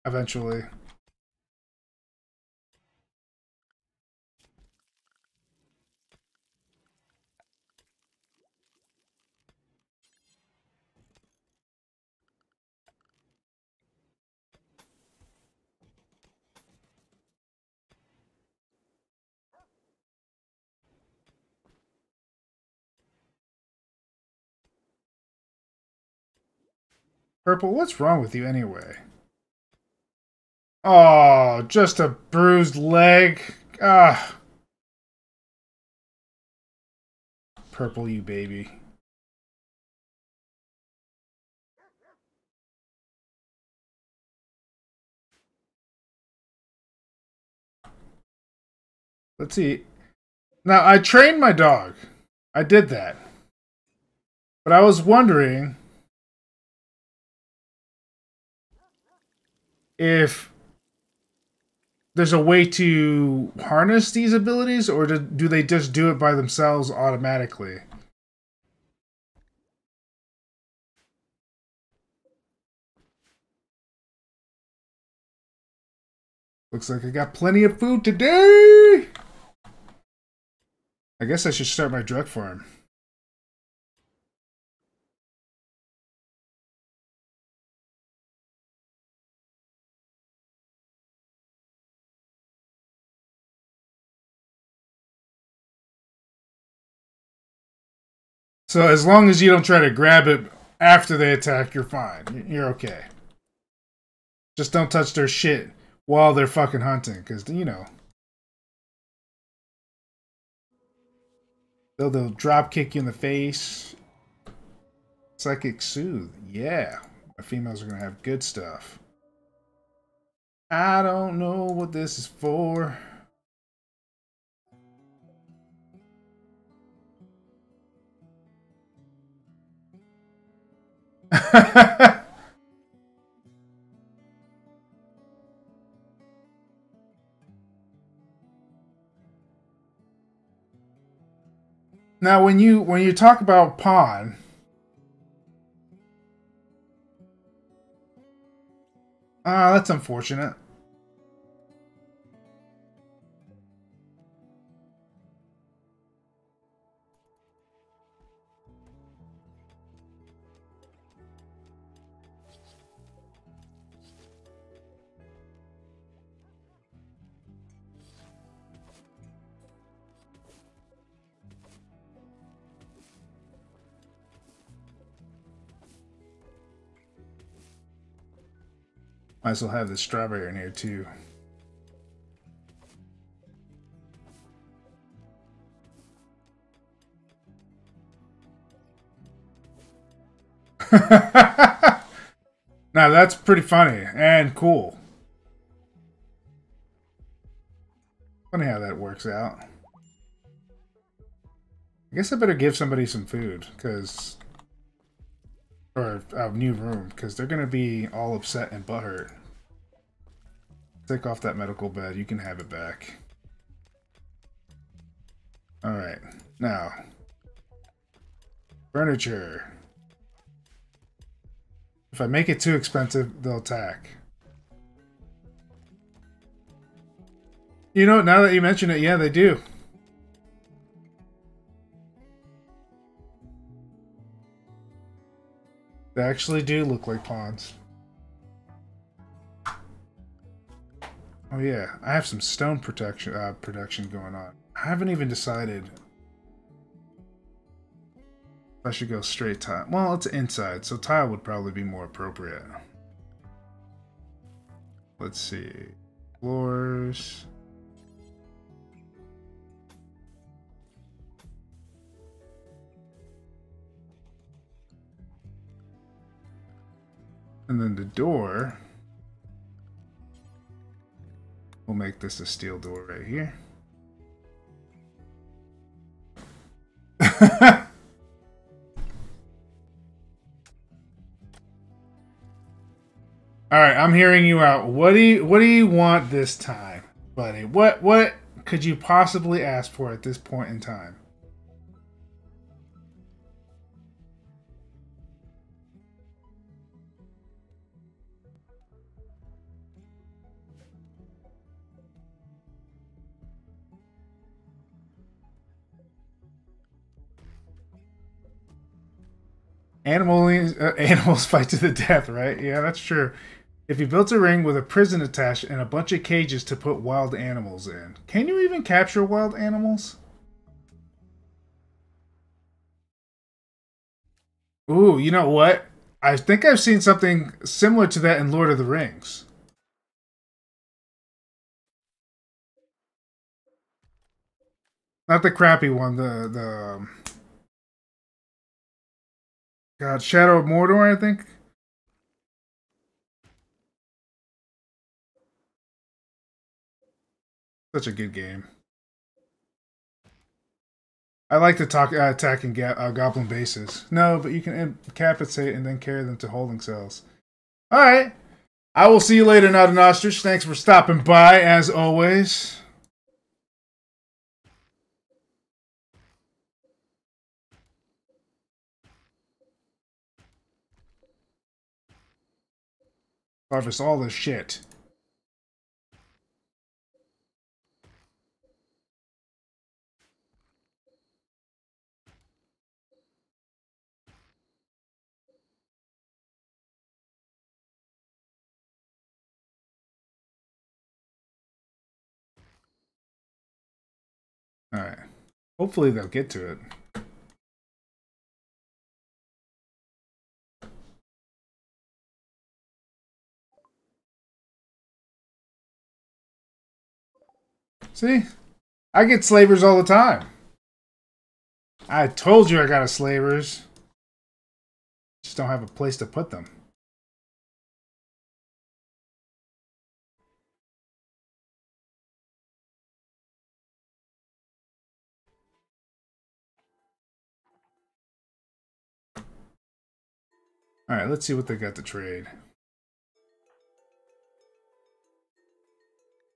Eventually. Purple, what's wrong with you anyway? Oh, just a bruised leg. Ah. Purple, you baby. Let's see. Now, I trained my dog. I did that. But I was wondering if there's a way to harness these abilities, or do, do they just do it by themselves automatically? Looks like I got plenty of food today! I guess I should start my drug farm. So as long as you don't try to grab it after they attack, you're fine. You're okay. Just don't touch their shit while they're fucking hunting, because, you know. They'll, they'll drop kick you in the face. Psychic Soothe. Yeah. My females are going to have good stuff. I don't know what this is for. now when you when you talk about pawn Ah, uh, that's unfortunate. Might as well have the strawberry in here too. now that's pretty funny and cool. Funny how that works out. I guess I better give somebody some food, because or a new room because they're gonna be all upset and butthurt. Take off that medical bed. You can have it back. All right, now furniture. If I make it too expensive, they'll attack. You know, now that you mention it, yeah, they do. They actually do look like pawns. Oh yeah, I have some stone protection uh, production going on. I haven't even decided I should go straight tile. Well, it's inside, so tile would probably be more appropriate. Let's see. Floors. And then the door, we'll make this a steel door right here. All right, I'm hearing you out. What do you what do you want this time, buddy? What what could you possibly ask for at this point in time? Animals, uh, animals fight to the death, right? Yeah, that's true. If you built a ring with a prison attached and a bunch of cages to put wild animals in, can you even capture wild animals? Ooh, you know what? I think I've seen something similar to that in Lord of the Rings. Not the crappy one, the the um, God, Shadow of Mordor, I think. Such a good game. I like to talk uh, attacking ga- uh, goblin bases. No, but you can incapacitate and then carry them to holding cells. All right. I will see you later, Not an Ostrich. Thanks for stopping by, as always. Harvest all this shit. Alright. Hopefully they'll get to it. See? I get slavers all the time. I told you I got a slavers. Just don't have a place to put them. Alright, let's see what they got to trade.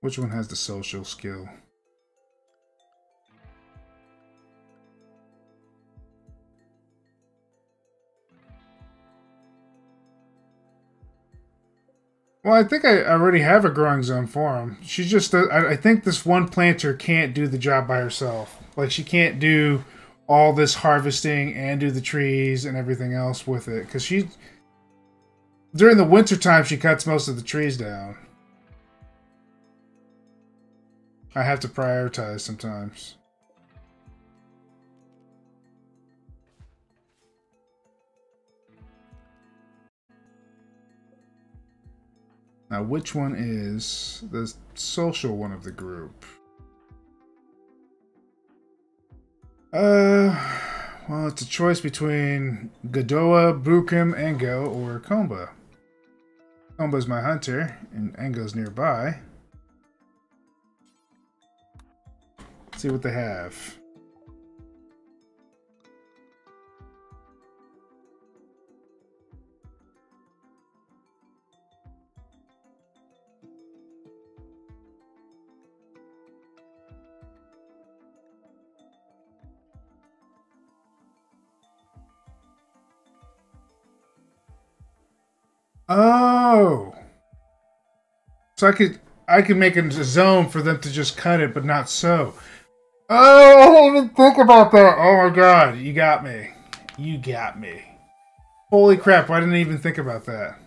Which one has the social skill? Well, I think I already have a growing zone for him. She's just, uh, I think this one planter can't do the job by herself. Like, she can't do all this harvesting and do the trees and everything else with it. Because she, during the winter time, she cuts most of the trees down. I have to prioritize sometimes. Now, which one is the social one of the group? Uh, well, it's a choice between Godoa, Bukum, Engo, or Komba. Komba's my hunter, and Engo's nearby. See what they have. Oh. So I could I could make a zone for them to just cut it, but not so. Oh, I didn't even think about that. Oh my god, you got me. You got me. Holy crap, I didn't even think about that.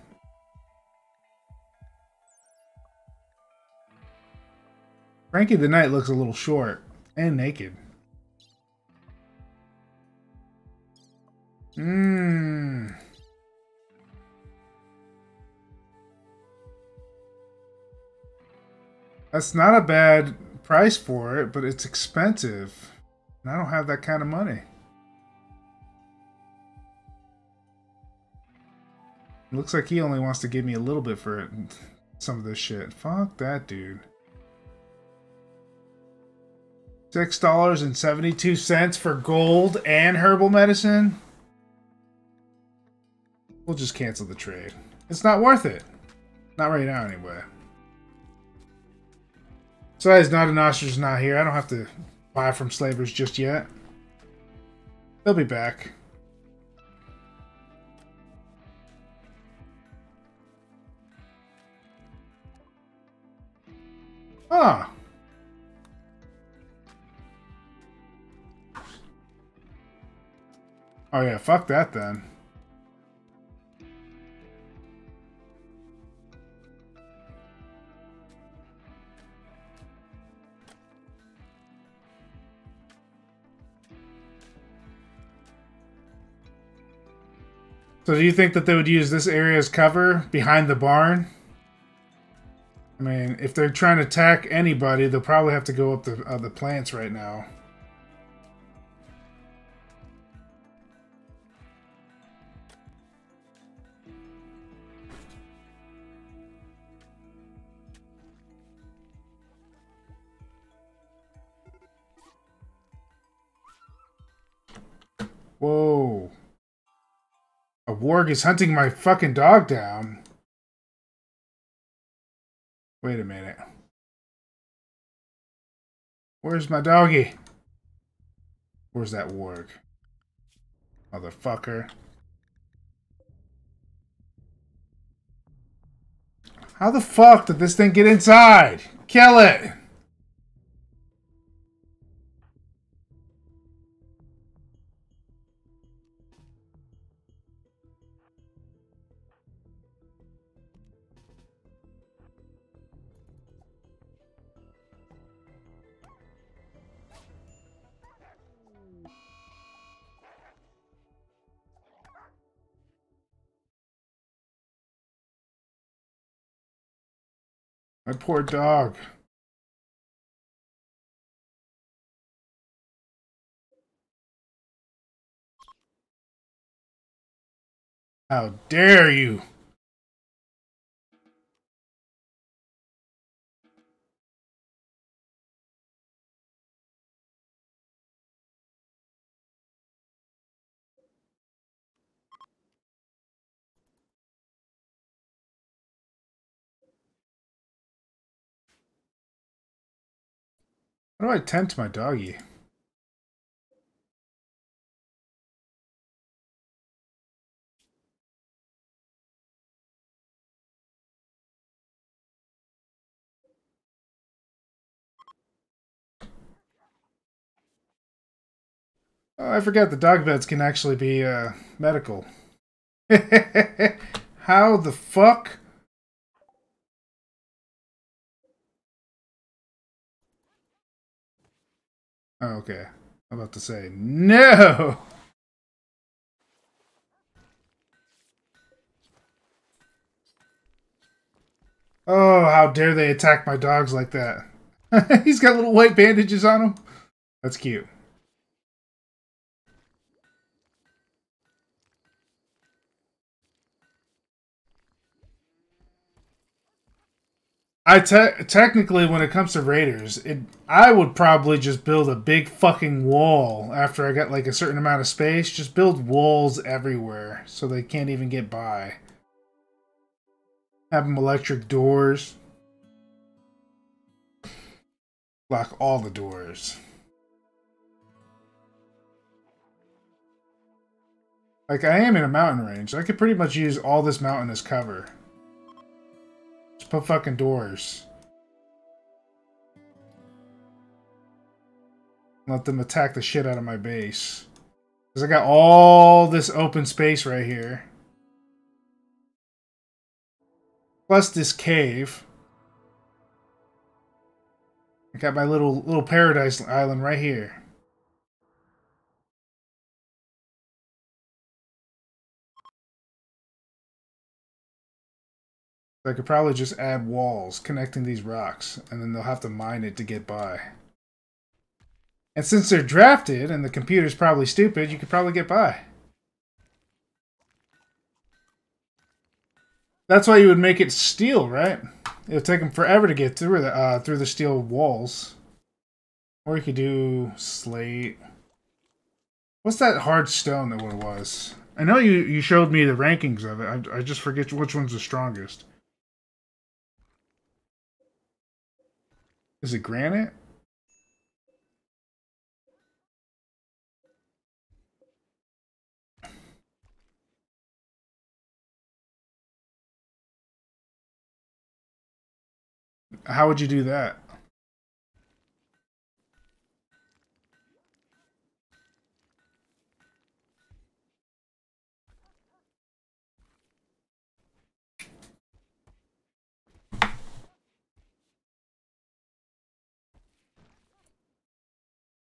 Frankie the Knight looks a little short and naked. Mmm. That's not a bad price for it, but it's expensive. And I don't have that kind of money. Looks like he only wants to give me a little bit for it. Some of this shit. Fuck that dude. Six dollars and seventy-two cents for gold and herbal medicine. We'll just cancel the trade. It's not worth it. Not right now, anyway. Besides, not an ostrich not here. I don't have to buy from slavers just yet. They'll be back. Ah. Oh yeah, fuck that then. So do you think that they would use this area as cover behind the barn? I mean, if they're trying to attack anybody, they'll probably have to go up the uh, the plants right now. Whoa. A warg is hunting my fucking dog down. Wait a minute. Where's my doggy? Where's that warg? Motherfucker. How the fuck did this thing get inside? Kill it! My poor dog. How dare you! How do I tempt my doggy? Oh, I forget the dog beds can actually be uh, medical. How the fuck? Oh, okay. I'm about to say, no! Oh, how dare they attack my dogs like that. He's got little white bandages on him. That's cute. I te- technically, when it comes to raiders, it I would probably just build a big fucking wall after I got like a certain amount of space. Just build walls everywhere so they can't even get by. Have them electric doors. Lock all the doors. Like, I am in a mountain range. I could pretty much use all this mountain as cover. Just put fucking doors. Let them attack the shit out of my base. Because I got all this open space right here. Plus this cave. I got my little little paradise island right here. I could probably just add walls connecting these rocks, and then they'll have to mine it to get by. And since they're drafted, and the computer's probably stupid, you could probably get by. That's why you would make it steel, right? It would take them forever to get through the uh, through the steel walls. Or you could do slate. What's that hard stone that one was? I know you, you showed me the rankings of it. I, I just forget which one's the strongest. Is it granite? How would you do that?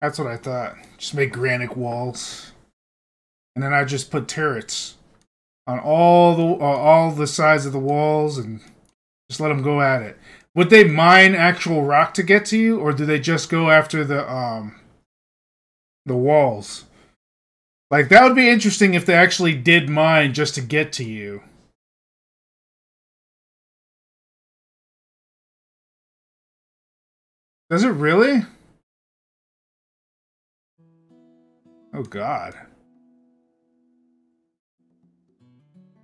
That's what I thought. Just make granite walls. And then I just put turrets on all the uh, all the sides of the walls and just let them go at it. Would they mine actual rock to get to you, or do they just go after the um the walls? Like that would be interesting if they actually did mine just to get to you. Does it really? Oh, God.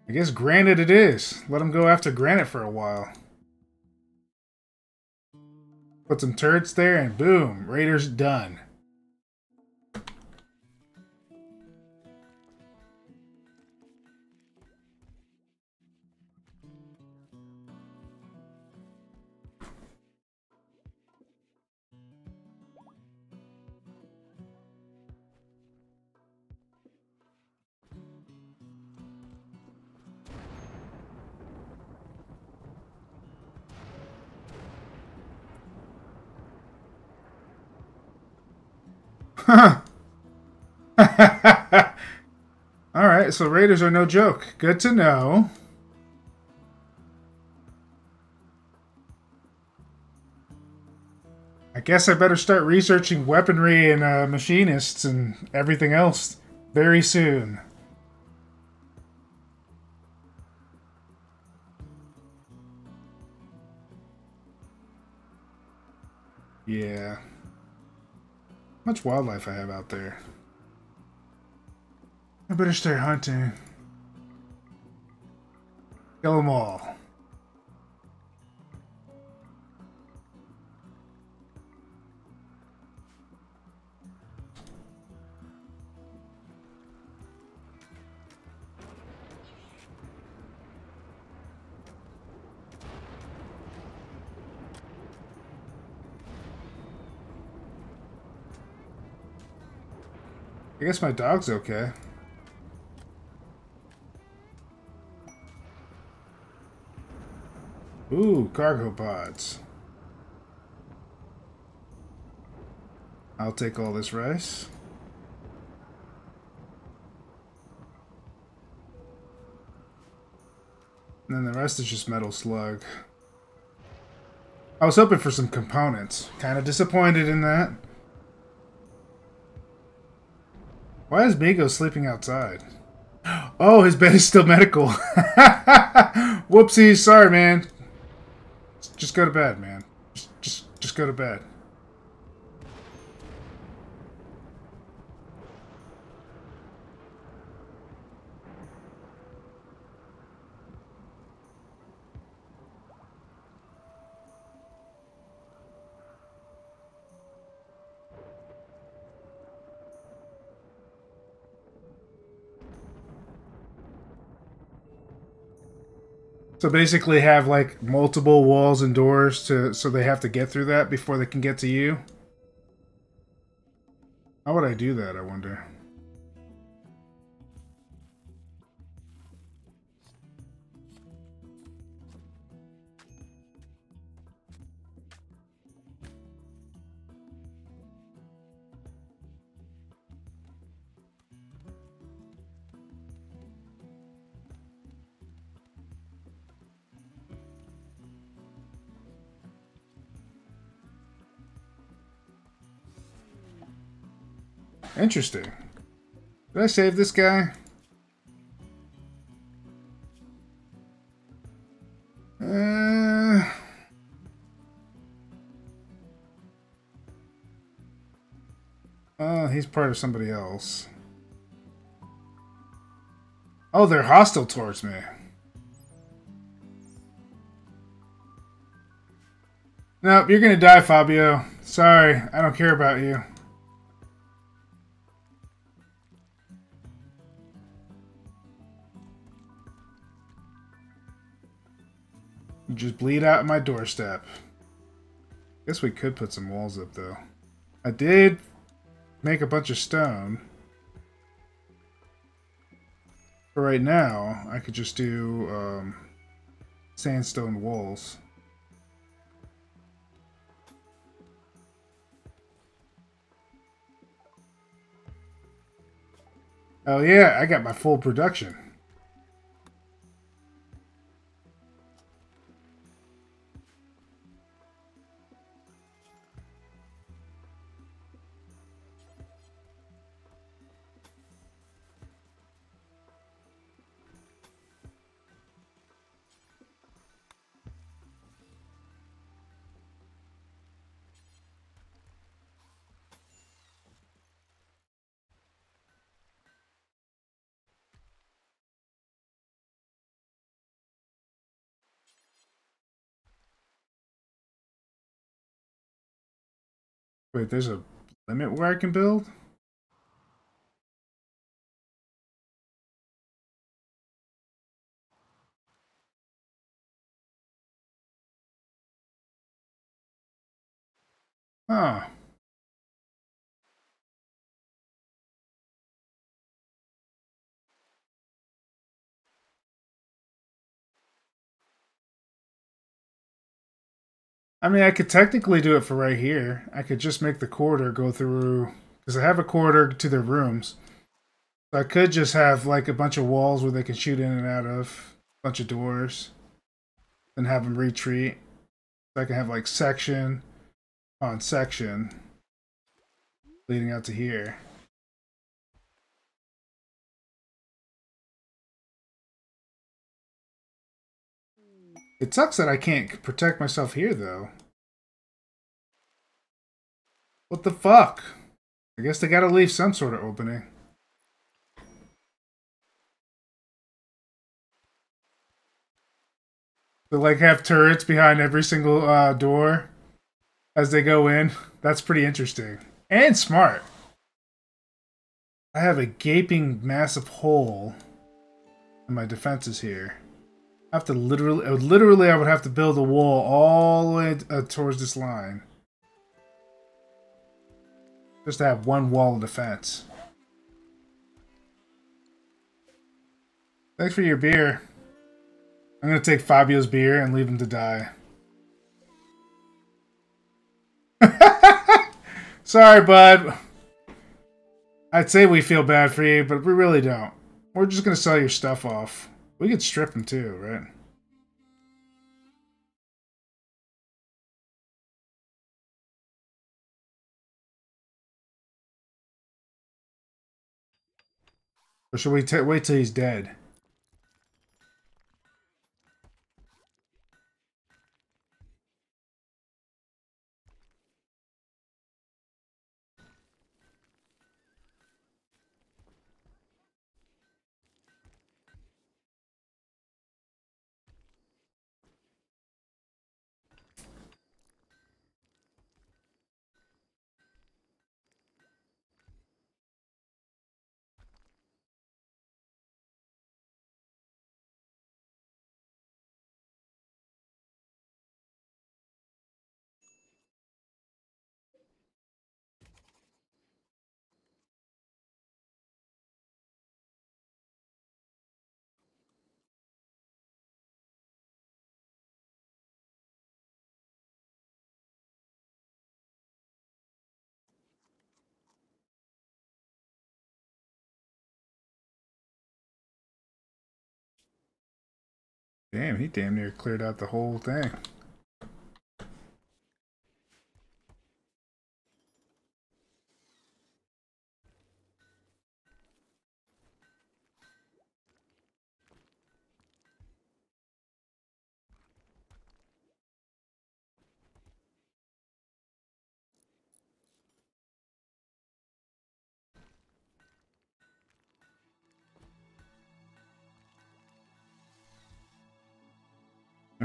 I guess granite it is. Let them go after granite for a while. Put some turrets there and boom, Raiders done. Huh. All right, so Raiders are no joke. Good to know. I guess I better start researching weaponry and uh, machinists and everything else very soon. Yeah. Much wildlife I have out there. I better start hunting. Kill them all. I guess my dog's okay. Ooh, cargo pods. I'll take all this rice. And then the rest is just metal slug. I was hoping for some components. Kind of disappointed in that. Why is Migo sleeping outside? Oh, his bed is still medical. Whoopsie, sorry, man. Just go to bed, man. Just, just, just go to bed. So basically have like multiple walls and doors to so they have to get through that before they can get to you. How would I do that, I wonder? Interesting. Did I save this guy? Uh... Oh, he's part of somebody else. Oh, they're hostile towards me. Nope, you're gonna die, Fabio. Sorry, I don't care about you. Just bleed out my doorstep. Guess we could put some walls up, though. I did make a bunch of stone. For right now, I could just do um, sandstone walls. Oh yeah, I got my full production. Wait, there's a limit where I can build? Huh. I mean, I could technically do it for right here. I could just make the corridor go through, because I have a corridor to their rooms. So I could just have like a bunch of walls where they can shoot in and out of, a bunch of doors, and have them retreat. So I can have like section on section leading out to here. It sucks that I can't protect myself here, though. What the fuck? I guess they gotta leave some sort of opening. They like have turrets behind every single uh, door as they go in. That's pretty interesting and smart. I have a gaping massive hole in my defenses here. I have to literally, literally, I would have to build a wall all the way uh, towards this line. Just to have one wall of defense. Thanks for your beer. I'm gonna take Fabio's beer and leave him to die. Sorry, bud. I'd say we feel bad for you, but we really don't. We're just gonna sell your stuff off. We could strip him too, right? Or should we wait till he's dead? Damn, he damn near cleared out the whole thing.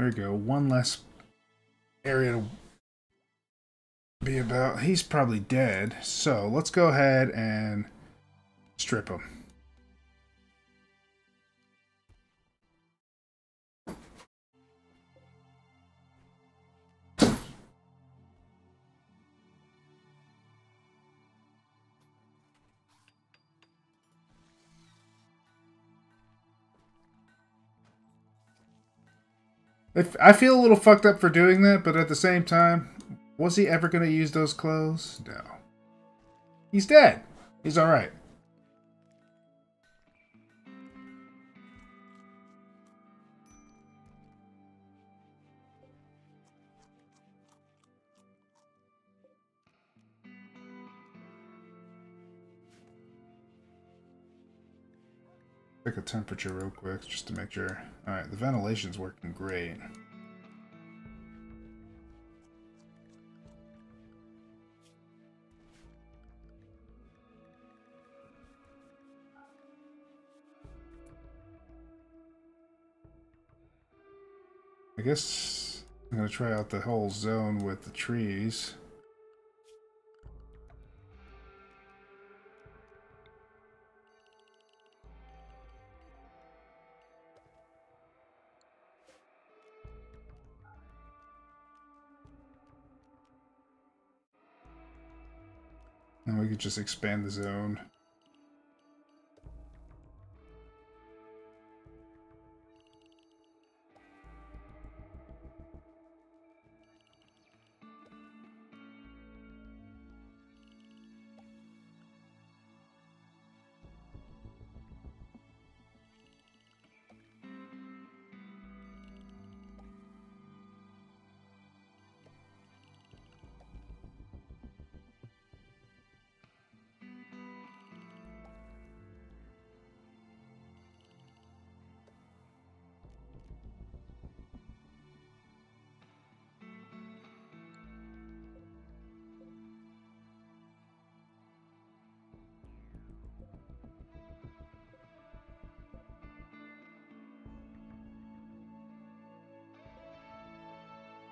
There we go. One less area to be about. He's probably dead. So let's go ahead and strip him. If, I feel a little fucked up for doing that, but at the same time, was he ever going to use those clothes? No. He's dead. He's alright. Check a temperature real quick just to make sure. Alright, the ventilation's working great. I guess I'm going to try out the whole zone with the trees. Could just expand the zone.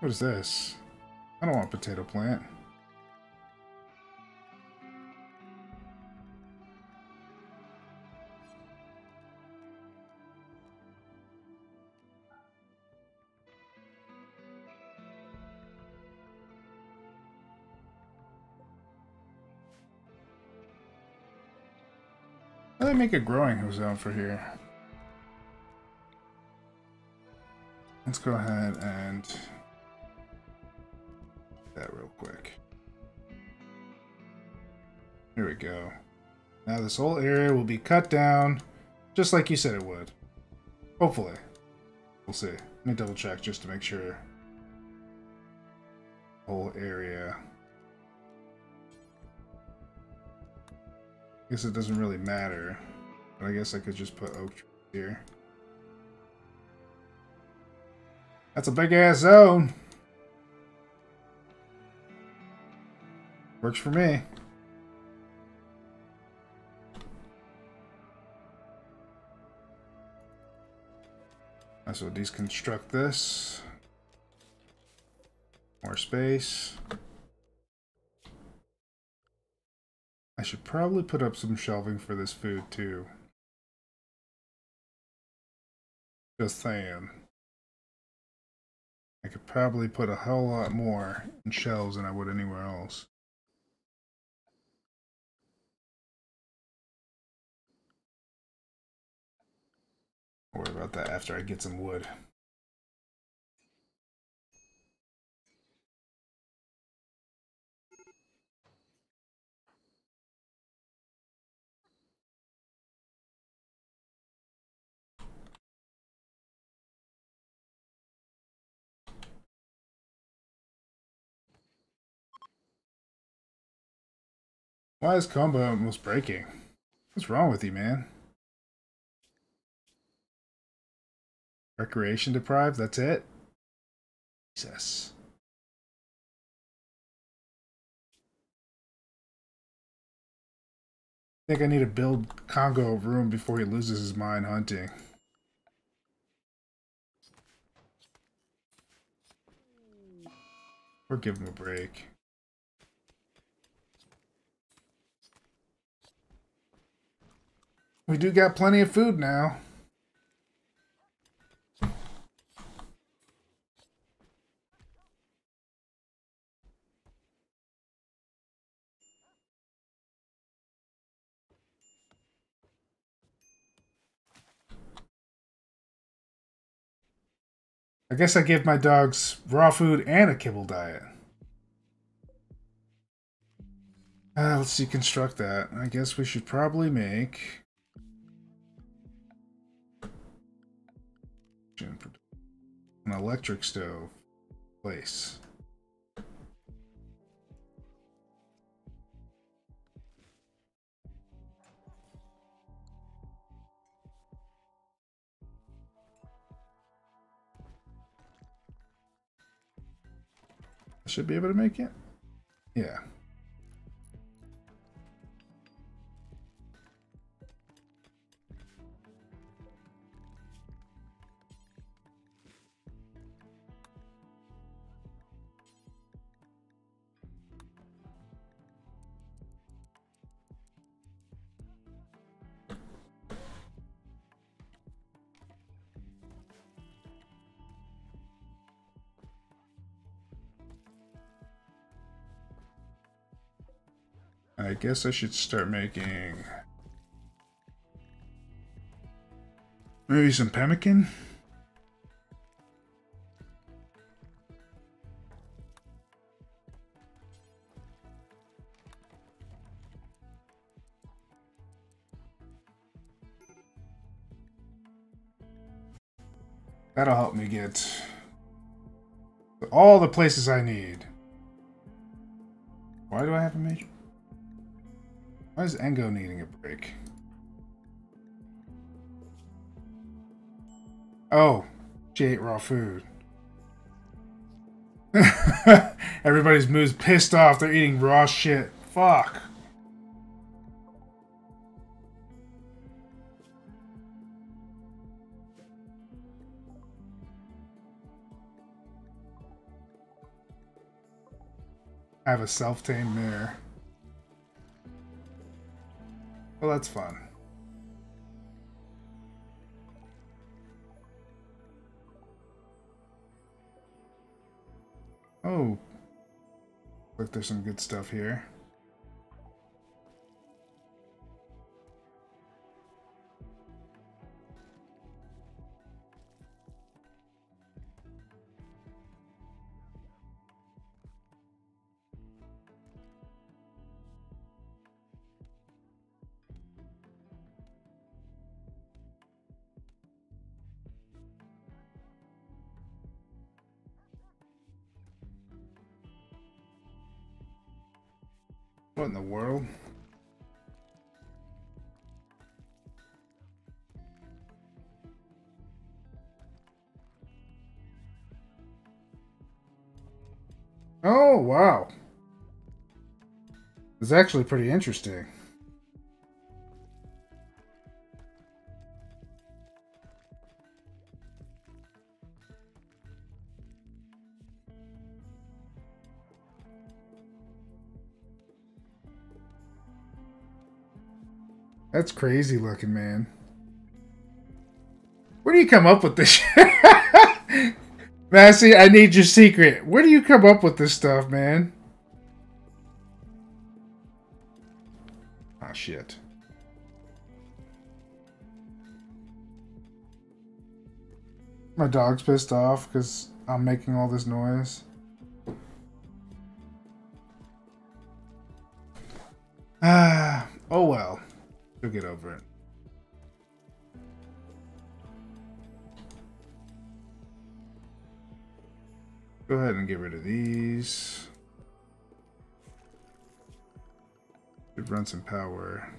What is this? I don't want potato plant. How do they make a growing zone for here? Let's go ahead and real quick. Here we go. Now this whole area will be cut down just like you said it would. Hopefully. We'll see. Let me double check just to make sure. Whole area. I guess it doesn't really matter. But I guess I could just put oak here. That's a big ass zone. Works for me. Might as deconstruct this. More space. I should probably put up some shelving for this food too. Just saying. I could probably put a hell lot more in shelves than I would anywhere else. Worry about that after I get some wood. Why is Komba almost breaking? What's wrong with you, man? Recreation deprived, that's it? Jesus. I think I need to build Congo a room before he loses his mind hunting. Or give him a break. We do got plenty of food now. I guess I give my dogs raw food and a kibble diet. Uh, let's deconstruct that. I guess we should probably make... An electric stove place. Should be able to make it. Yeah. I guess I should start making... Maybe some pemmican? That'll help me get all the places I need. Why do I have a major? Why is Engo needing a break? Oh, she ate raw food. Everybody's mood's pissed off. They're eating raw shit. Fuck. I have a self-tamed mare. Well, that's fun. Oh. Look, there's some good stuff here. What in the world? Oh, wow. It's actually pretty interesting. That's crazy looking, man. Where do you come up with this? Massey, I need your secret. Where do you come up with this stuff, man? Ah, shit. My dog's pissed off because I'm making all this noise. Ah, oh well. She'll get over it. Go ahead and get rid of these. Should run some power.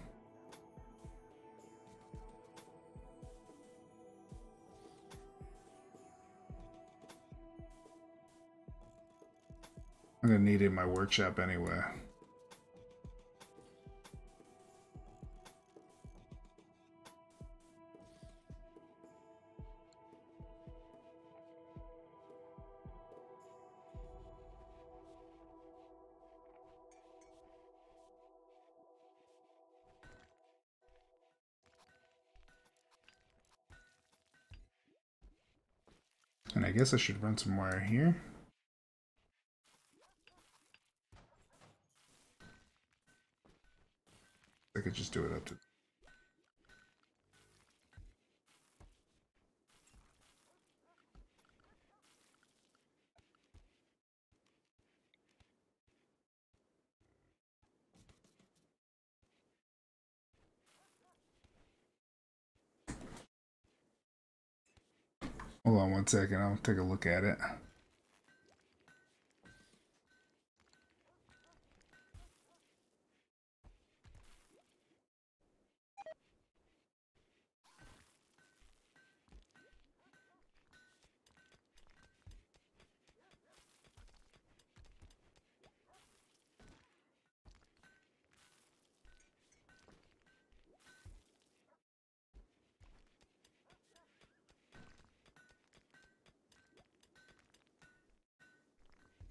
I'm gonna need it in my workshop anyway. Guess I should run some wire here. I could just do it up to Hold on one second, I'll take a look at it.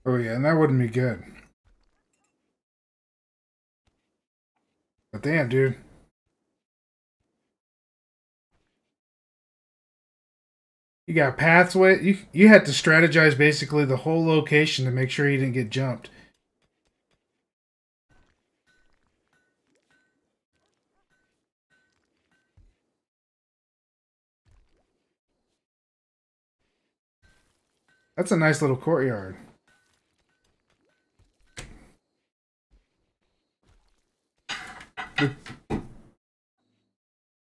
Oh yeah, and that wouldn't be good. But damn, dude. You got pathway. You you had to strategize basically the whole location to make sure you didn't get jumped. That's a nice little courtyard.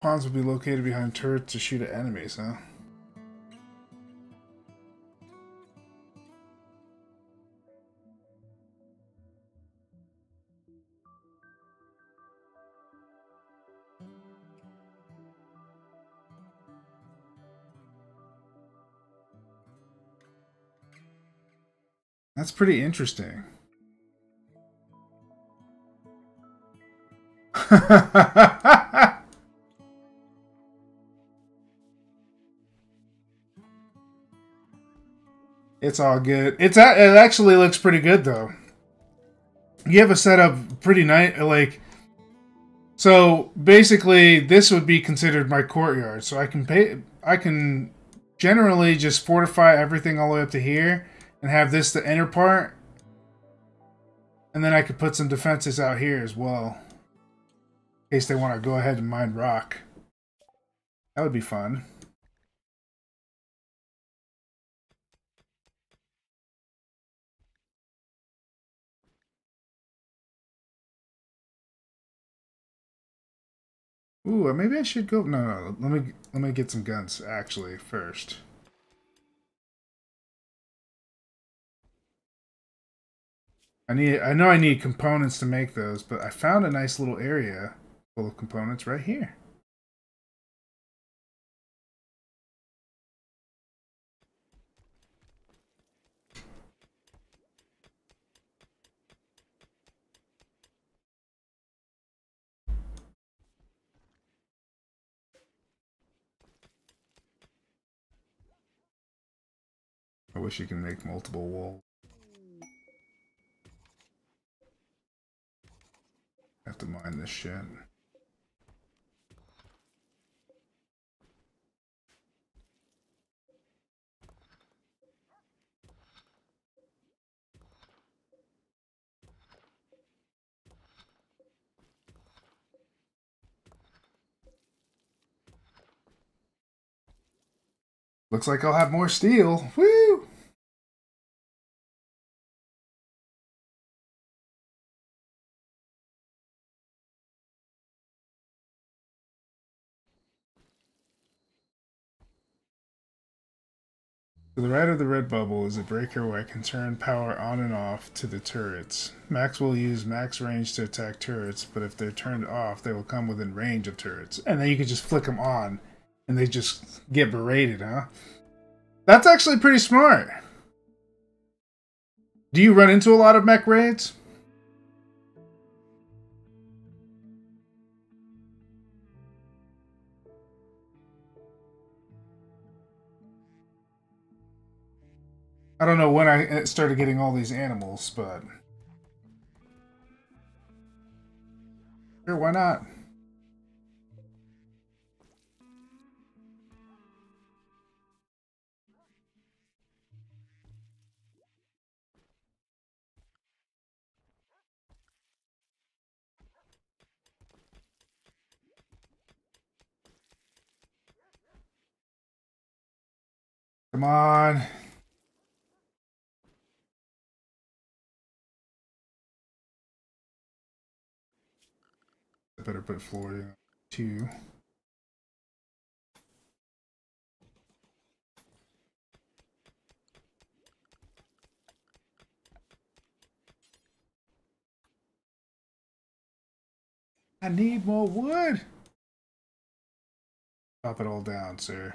Pawns will be located behind turrets to shoot at enemies, huh? That's pretty interesting. it's all good. It's it actually looks pretty good though. you have a setup pretty nice. Like, so basically, this would be considered my courtyard. So I can pay. I can generally just fortify everything all the way up to here and have this the inner part. And then I could put some defenses out here as well. In case they want to go ahead and mine rock. That would be fun. Ooh, uh, maybe I should go. No, no, let me let me get some guns actually first. I need. I know I need components to make those, but I found a nice little area full of components right here. I wish you can make multiple walls. Have to mine this shit. Looks like I'll have more steel. Woo! To the right of the red bubble is a breaker where I can turn power on and off to the turrets. Mechs will use max range to attack turrets, but if they're turned off, they will come within range of turrets. And then you can just flick them on, and they just get berated, huh? That's actually pretty smart. Do you run into a lot of mech raids? I don't know when I started getting all these animals, but... Sure, why not? Come on. I better put Florida two. I need more wood. Chop it all down, sir.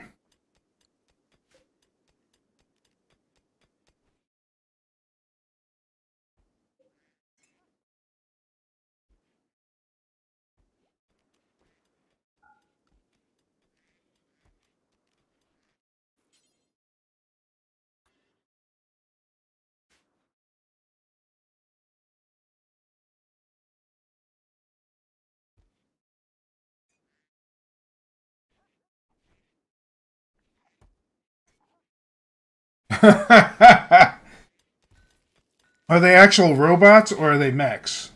are they actual robots or are they mechs?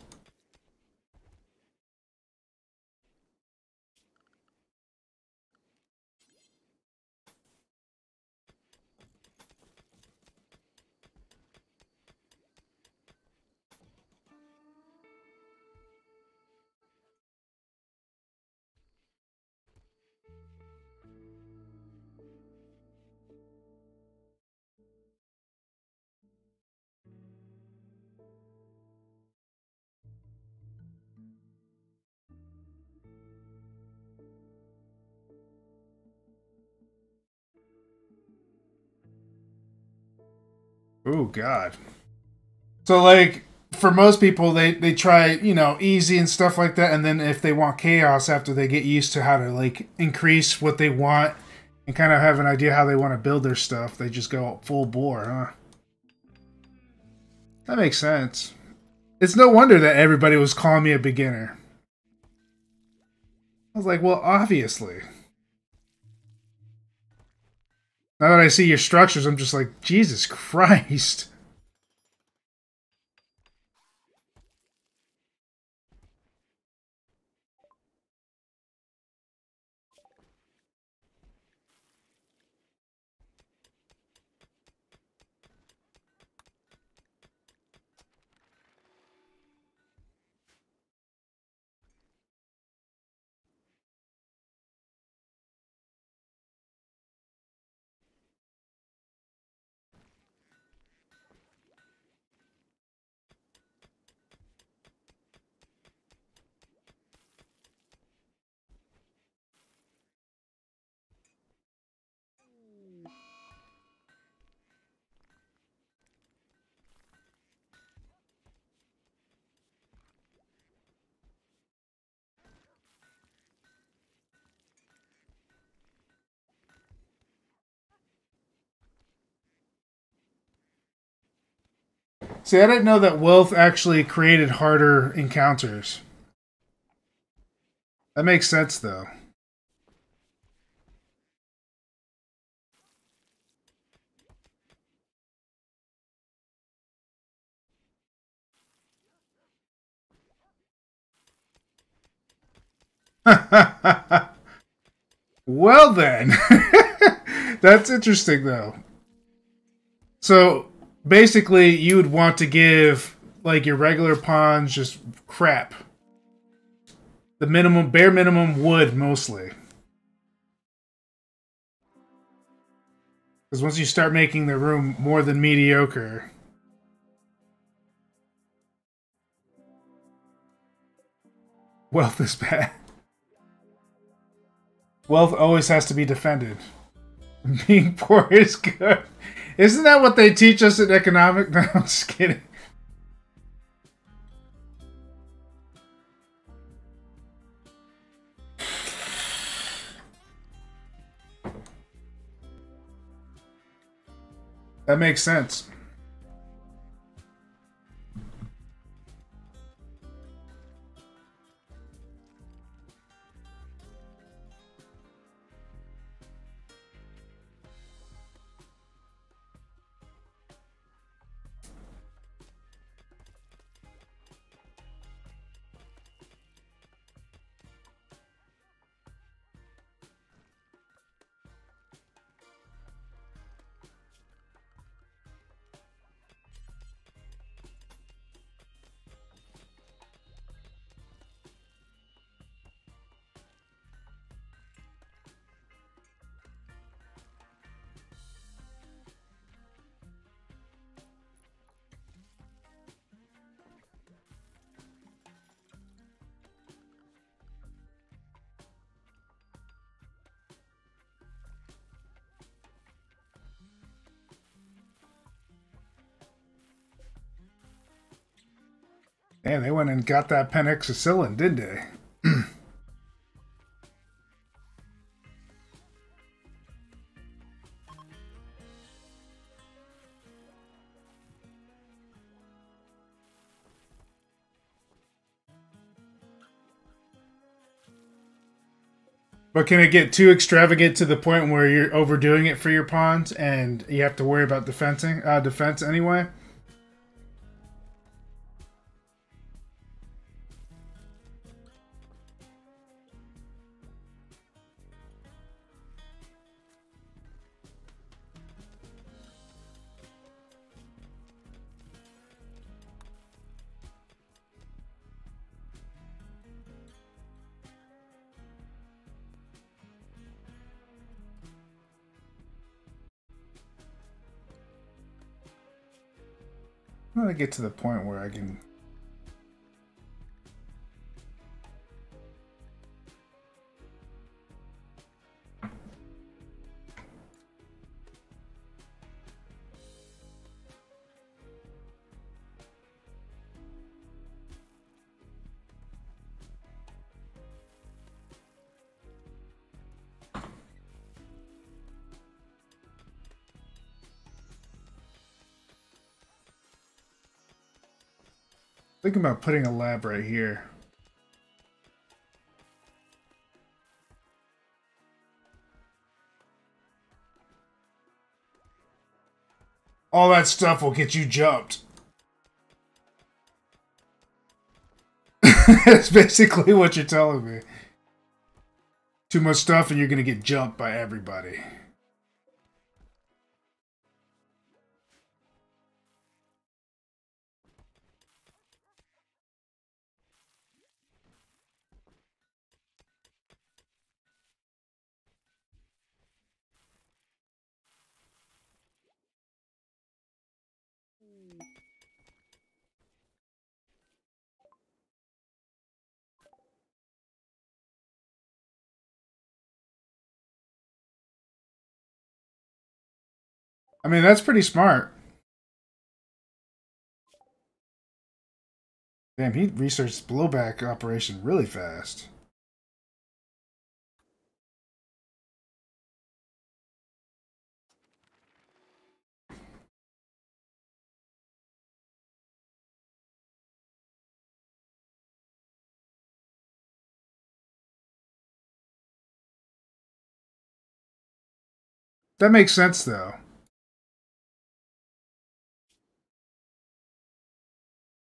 Oh God. So like for most people they they try, you know, easy and stuff like that and then if they want chaos after they get used to how to like increase what they want and kind of have an idea how they want to build their stuff, they just go full bore, huh? That makes sense. It's no wonder that everybody was calling me a beginner. I was like, well, obviously. Now that I see your structures, I'm just like, Jesus Christ. See, I didn't know that wealth actually created harder encounters. That makes sense, though. well then, that's interesting though. So basically you would want to give like your regular pawns just crap. The minimum, bare minimum wood mostly. Because once you start making the room more than mediocre, wealth is bad. Wealth always has to be defended. Being poor is good. Isn't that what they teach us in economic? No, I'm just kidding. That makes sense. Man, they went and got that penoxycyline, did they? But can it get too extravagant to the point where you're overdoing it for your pawns and you have to worry about defensing uh, defense anyway? I'm gonna get to the point where I can Thinking about putting a lab right here. All that stuff will get you jumped. That's basically what you're telling me. Too much stuff and you're going to get jumped by everybody. I mean, that's pretty smart. Damn, he researched blowback operation really fast. That makes sense, though.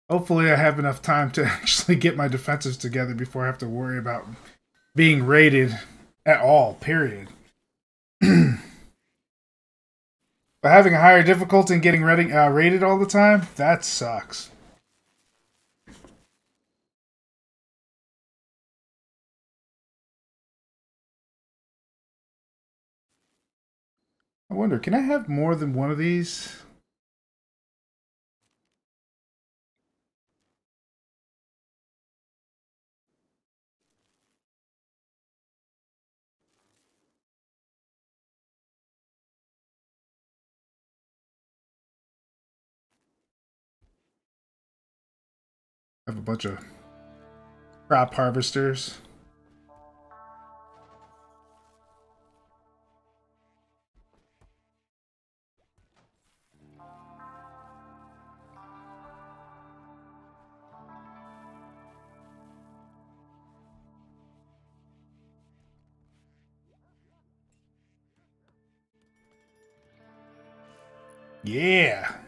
Hopefully, I have enough time to actually get my defenses together before I have to worry about being raided at all, period. but having a higher difficulty and getting ready, uh, raided all the time, that sucks. I wonder, can I have more than one of these? Have a bunch of crop harvesters. Yeah.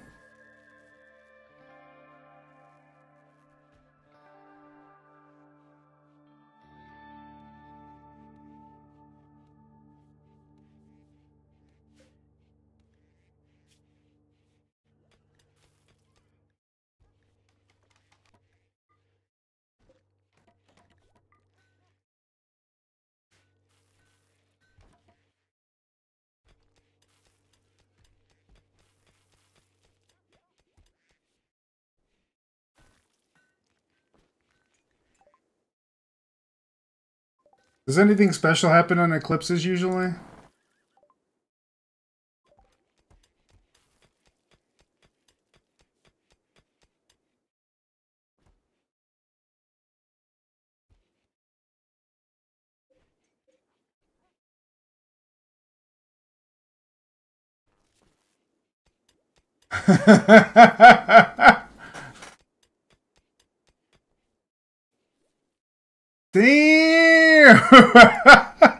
Does anything special happen on eclipses usually? Damn!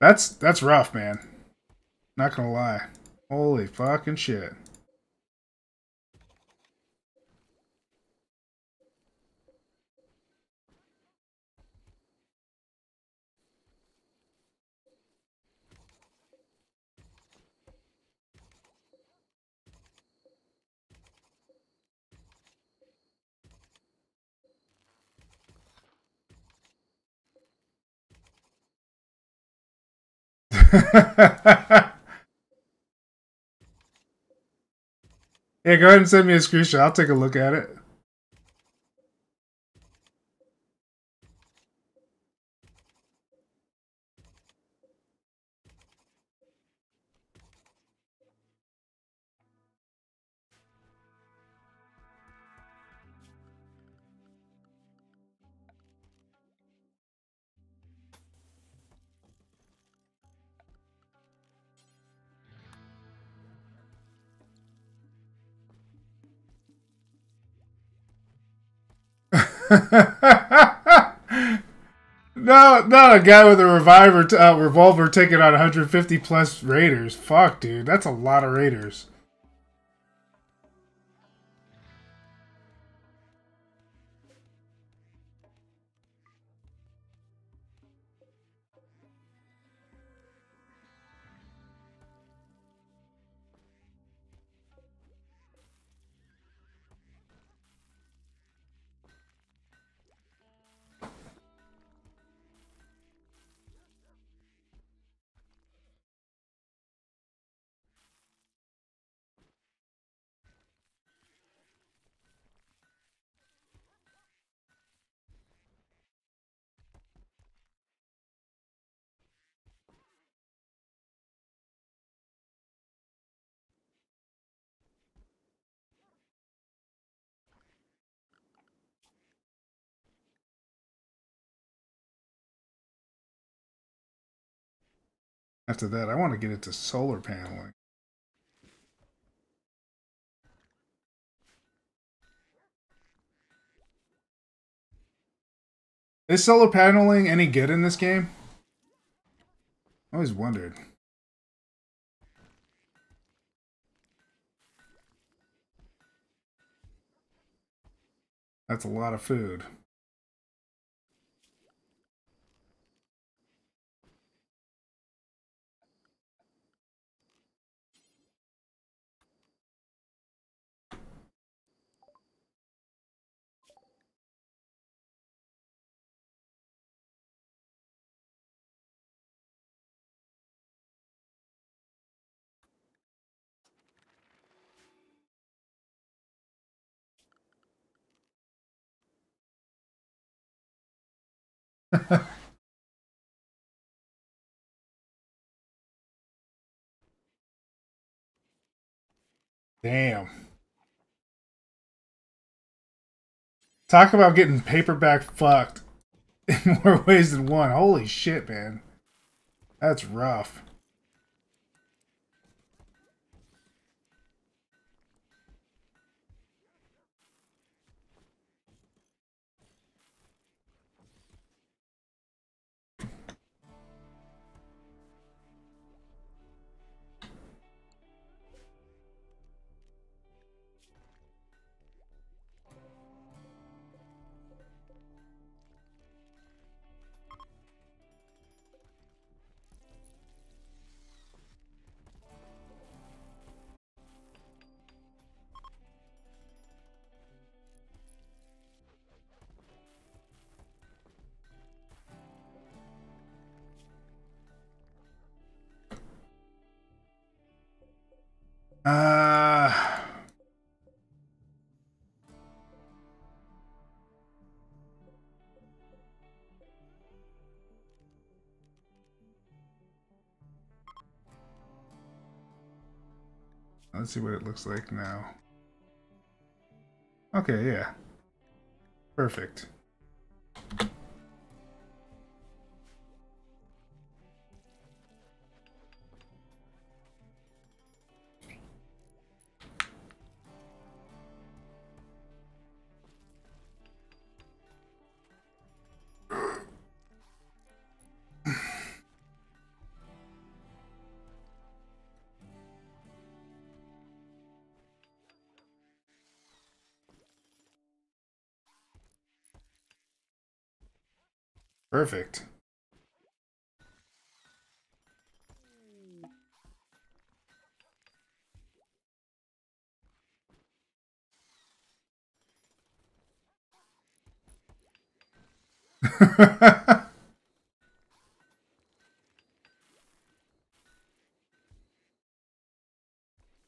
that's that's rough, man. Not gonna lie. Holy fucking shit. yeah, go ahead and send me a screenshot. I'll take a look at it. no, not a guy with a revolver, uh, revolver taking on 150 plus raiders. Fuck, dude, that's a lot of raiders. After that, I want to get into solar paneling. Is solar paneling any good in this game? I always wondered. That's a lot of food. Damn. Talk about getting paperback fucked in more ways than one. Holy shit, man. That's rough. Uh, let's see what it looks like now. Okay, yeah. Perfect. Perfect.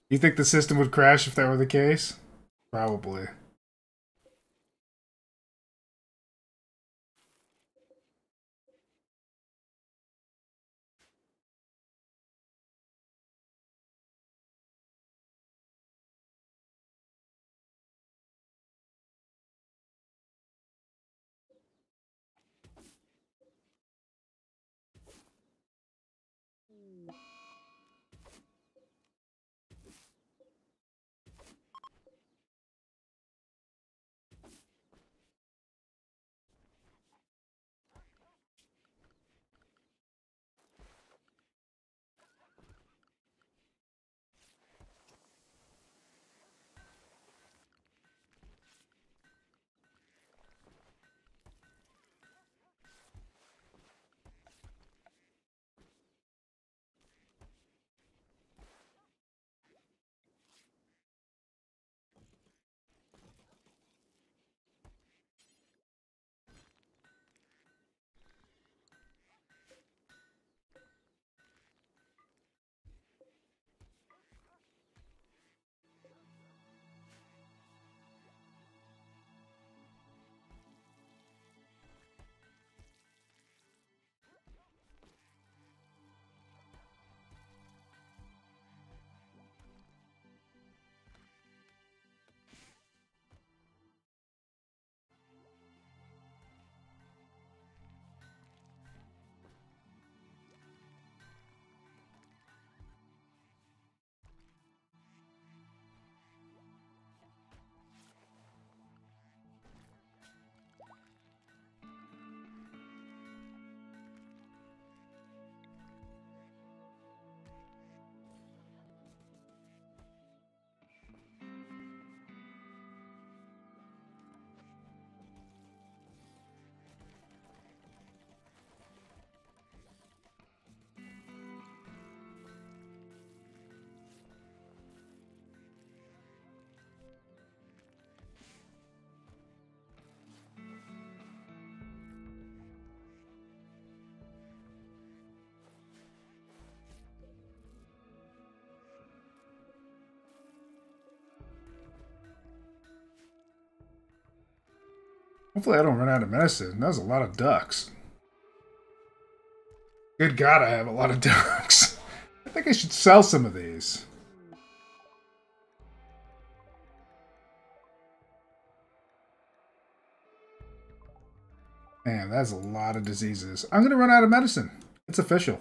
you think the system would crash if that were the case? Probably. Ooh. Hopefully I don't run out of medicine. That was a lot of ducks. Good God, I have a lot of ducks. I think I should sell some of these. Man, that's a lot of diseases. I'm going to run out of medicine. It's official.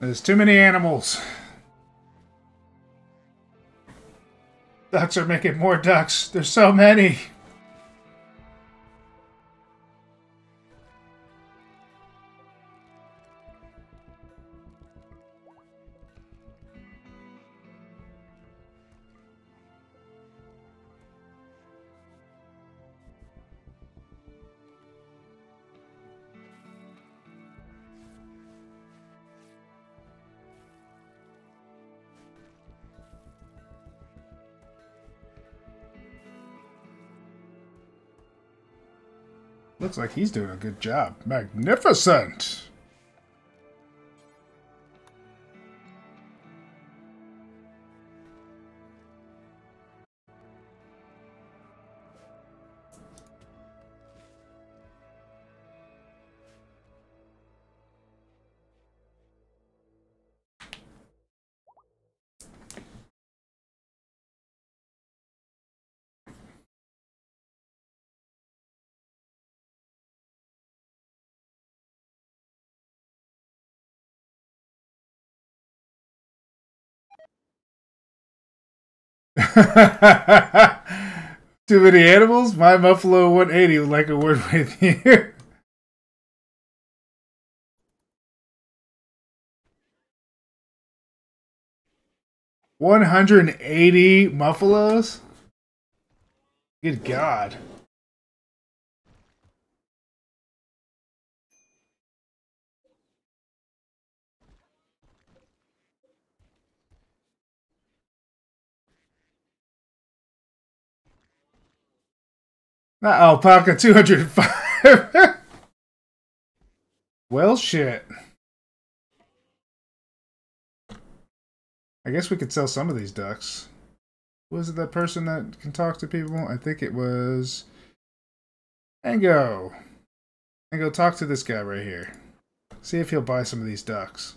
There's too many animals. Ducks are making more ducks. There's so many. Looks like he's doing a good job. Magnificent! Too many animals? My Muffalo 180 would like a word with you. One hundred and eighty Muffalos? Good God. Not alpaca 205. well, shit. I guess we could sell some of these ducks. Was it that person that can talk to people? I think it was... Ango. Ango, talk to this guy right here. See if he'll buy some of these ducks.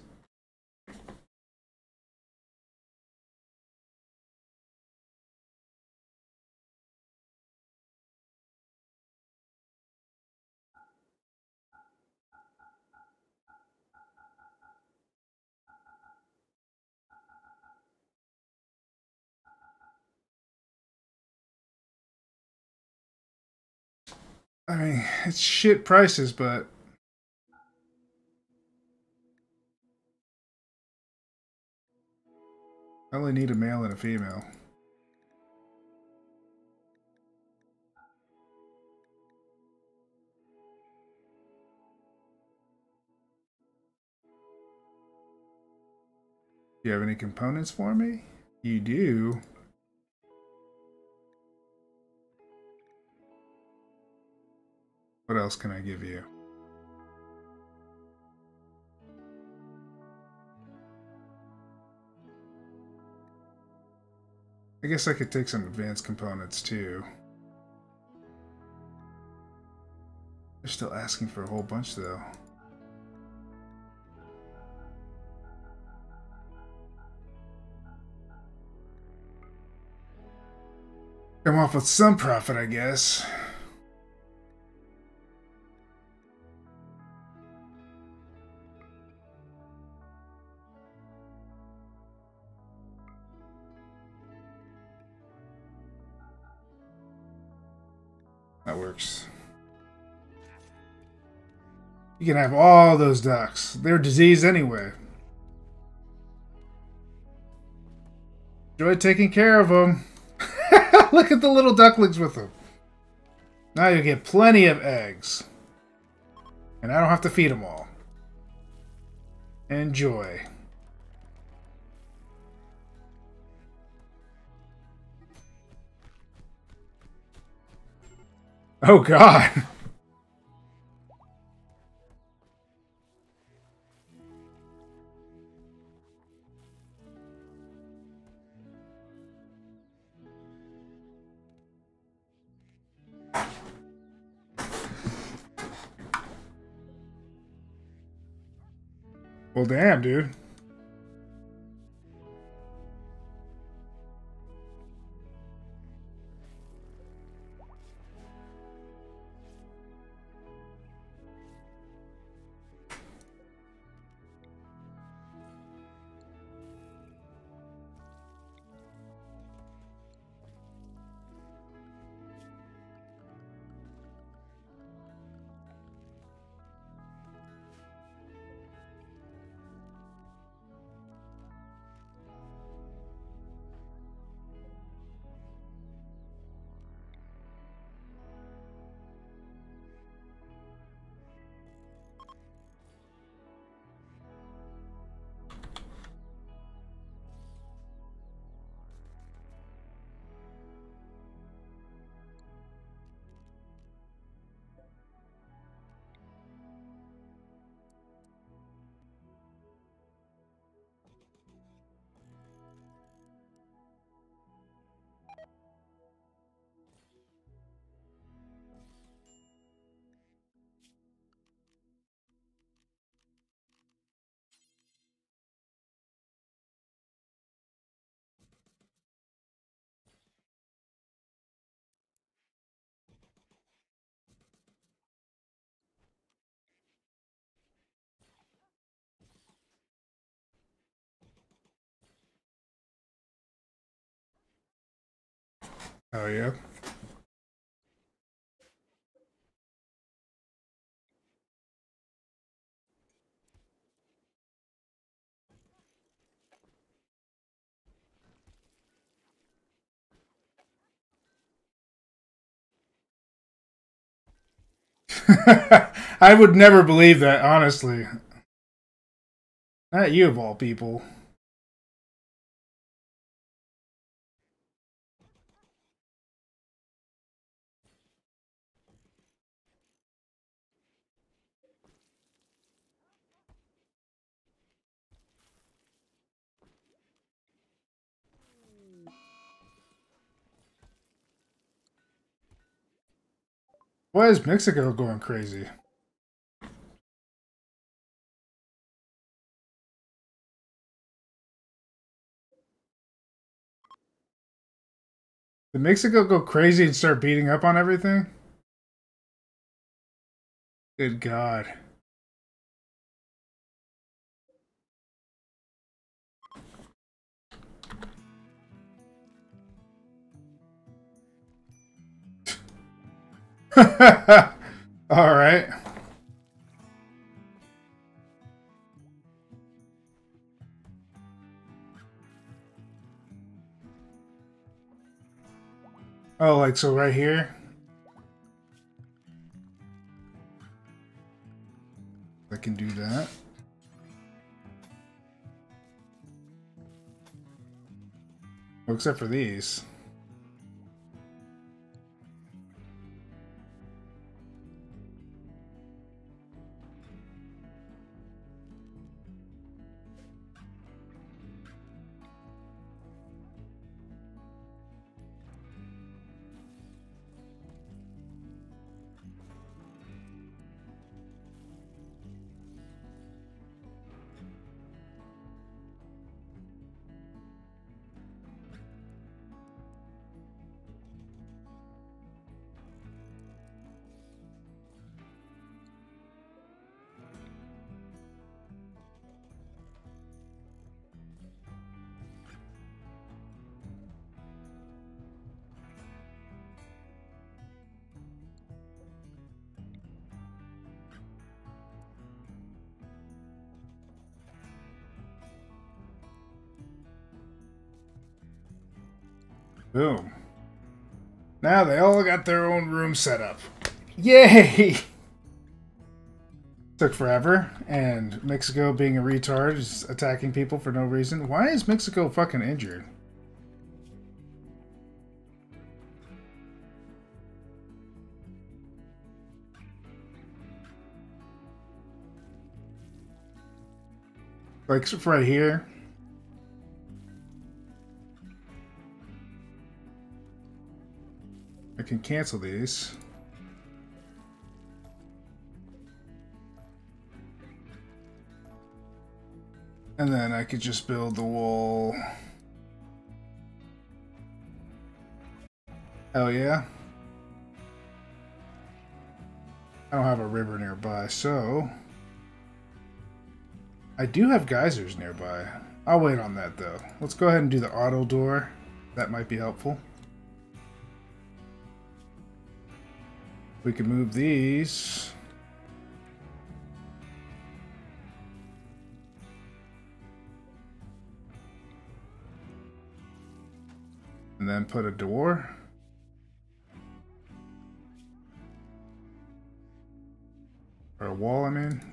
I mean, it's shit prices, but I only need a male and a female. Do you have any components for me? You do. What else can I give you? I guess I could take some advanced components too. They're still asking for a whole bunch though. Come off with some profit, I guess. You can have all those ducks. They're diseased anyway. Enjoy taking care of them. Look at the little ducklings with them. Now you get plenty of eggs. And I don't have to feed them all. Enjoy. Oh god. Well, damn, dude. Oh, yeah? I would never believe that, honestly. Not you of all people. Why is Mexico going crazy? Did Mexico go crazy and start beating up on everything? Good God. All right. Oh, like so right here? I can do that. Except for these. Now they all got their own room set up. Yay! Took forever, and Mexico being a retard is attacking people for no reason. Why is Mexico fucking injured? Like right here. Can cancel these. And then I could just build the wall. Hell yeah. I don't have a river nearby, so... I do have geysers nearby. I'll wait on that, though. Let's go ahead and do the auto door. That might be helpful. We can move these. And then put a door. Or a wall, I mean.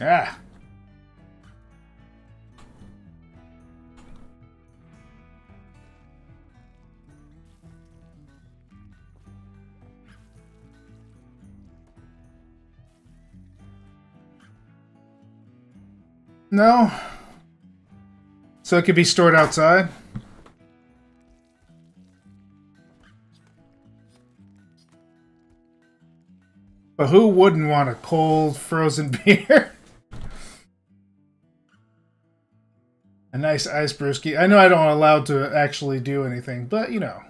Ah. No. So it could be stored outside? But who wouldn't want a cold, frozen beer? Nice ice brewski. I know I don't allow to actually do anything, but you know.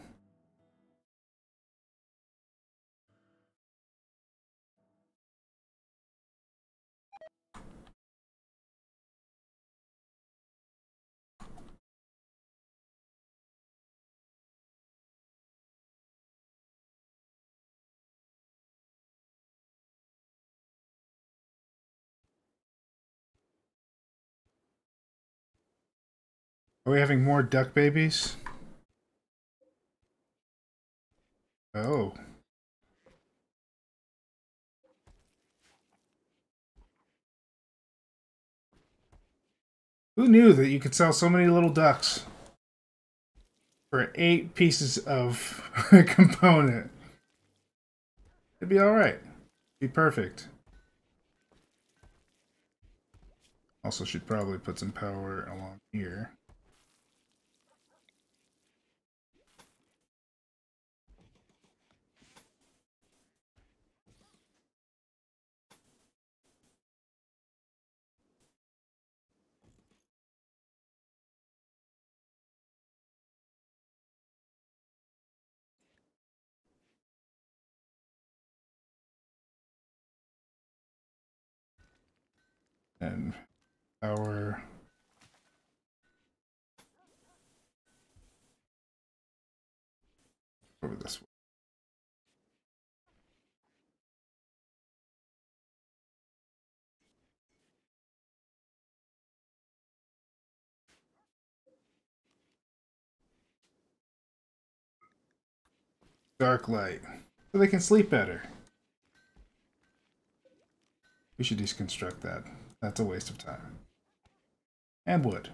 Are we having more duck babies? Oh. Who knew that you could sell so many little ducks for eight pieces of component? It'd be alright. Be perfect. Also should probably put some power along here. And our over this way. Darklight. So they can sleep better. We should deconstruct that. That's a waste of time. And wood.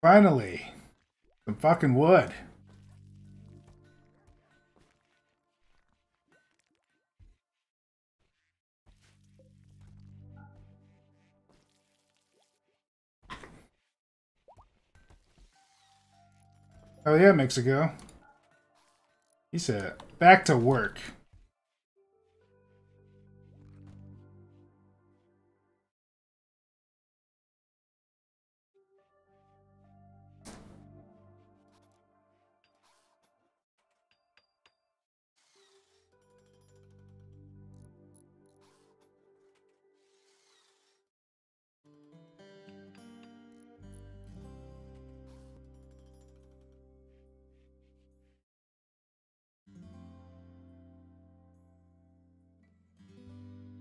Finally, some fucking wood. Oh yeah, Mexico. He said, back to work.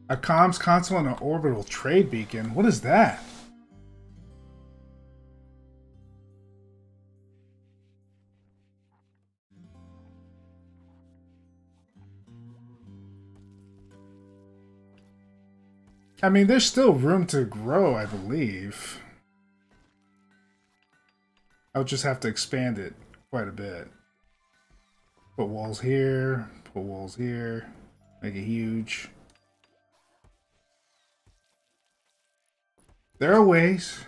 A comms console and an orbital trade beacon. What is that? I mean, there's still room to grow, I believe. I'll just have to expand it quite a bit. Put walls here, put walls here, make it huge. There are ways.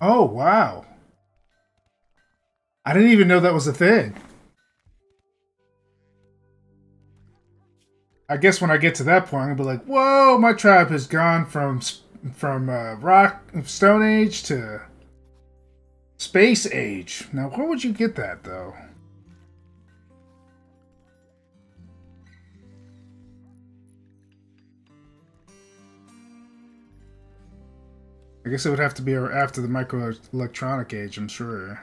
Oh, wow. I didn't even know that was a thing. I guess when I get to that point, I'm gonna be like, "Whoa, my tribe has gone from from uh, rock Stone Age to Space Age." Now, where would you get that though? I guess it would have to be after the microelectronic age, I'm sure.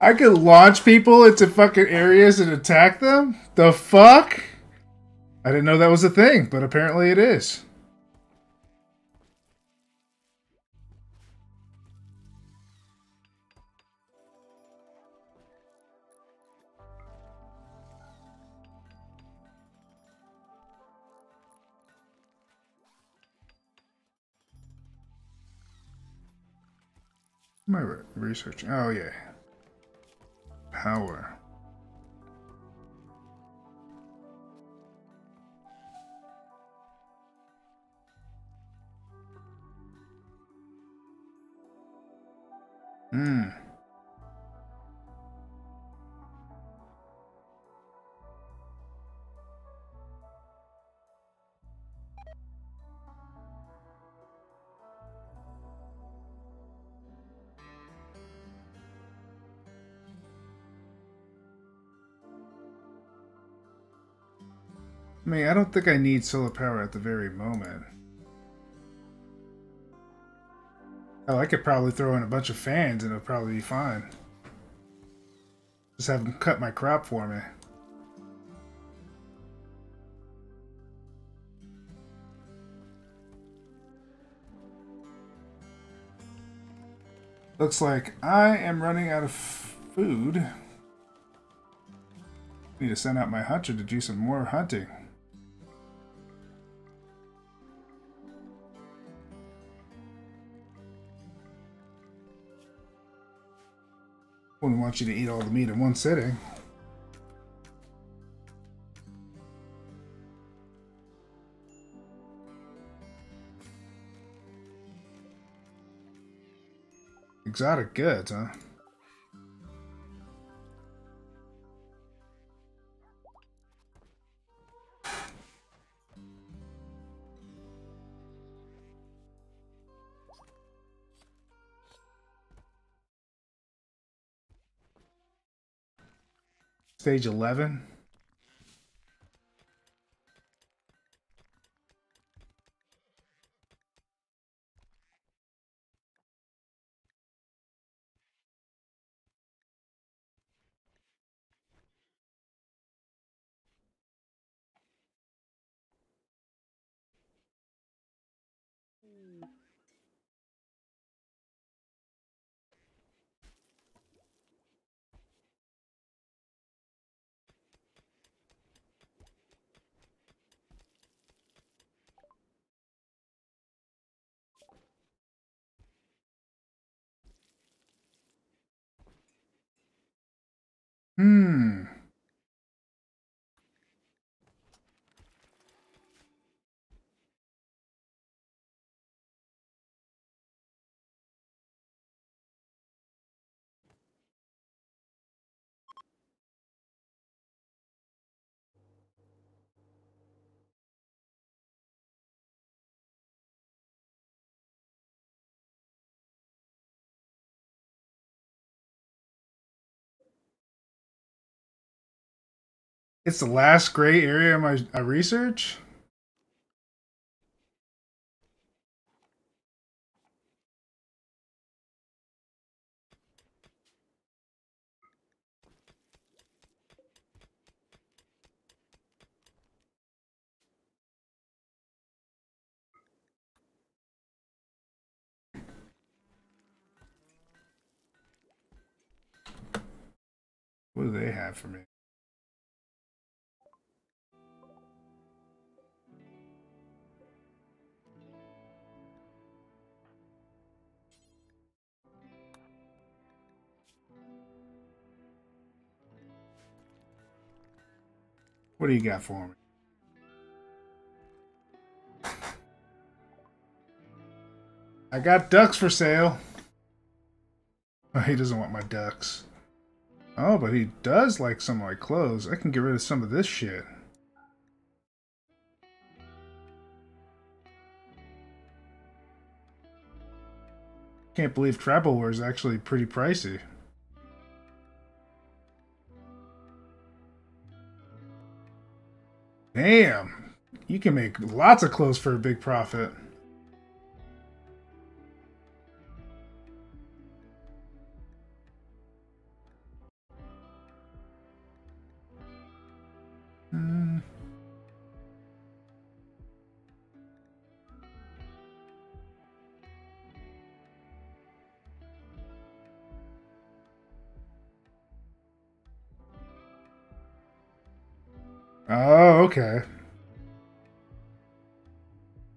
I could launch people into fucking areas and attack them? The fuck? I didn't know that was a thing, but apparently it is. Am I researching? Oh, yeah power. Hmm. I mean, I don't think I need solar power at the very moment. Oh, I could probably throw in a bunch of fans and it'll probably be fine. Just have them cut my crop for me. Looks like I am running out of food. Need to send out my hunter to do some more hunting. Wouldn't want you to eat all the meat in one sitting. Exotic goods, huh? Stage 11. It's the last gray area of my uh, research? What do they have for me? What do you got for me? I got ducks for sale. Oh, he doesn't want my ducks. Oh, but he does like some of my clothes. I can get rid of some of this shit. Can't believe Tribalwear is actually pretty pricey. Damn. You can make lots of clothes for a big profit.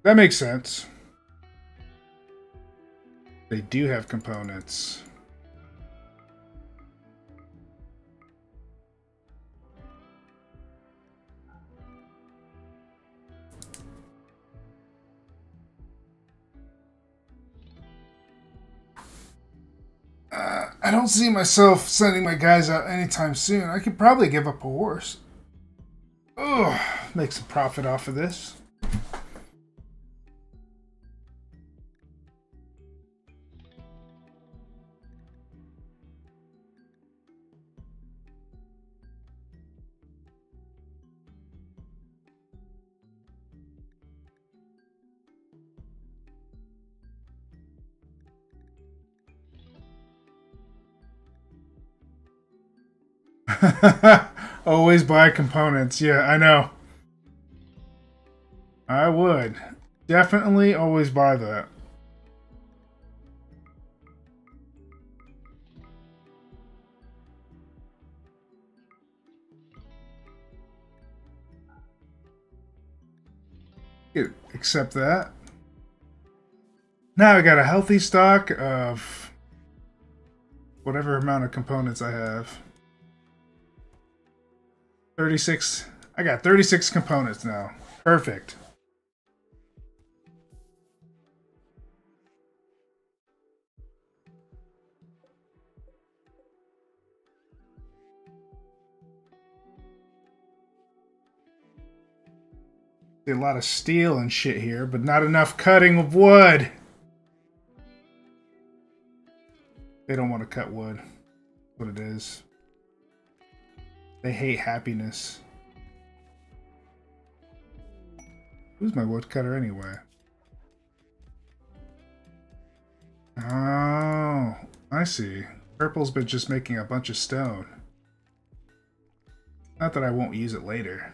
That makes sense. They do have components. I don't see myself sending my guys out anytime soon. I could probably give up a horse. Ugh, make some profit off of this. Always buy components. Yeah, I know. I would. Definitely always buy that. Accept that. Now I got a healthy stock of whatever amount of components I have. 36. I got 36 components now. Perfect. A lot of steel and shit here, but not enough cutting of wood. They don't want to cut wood. What it is. They hate happiness. Who's my woodcutter anyway? Oh, I see. Purple's been just making a bunch of stone. Not that I won't use it later.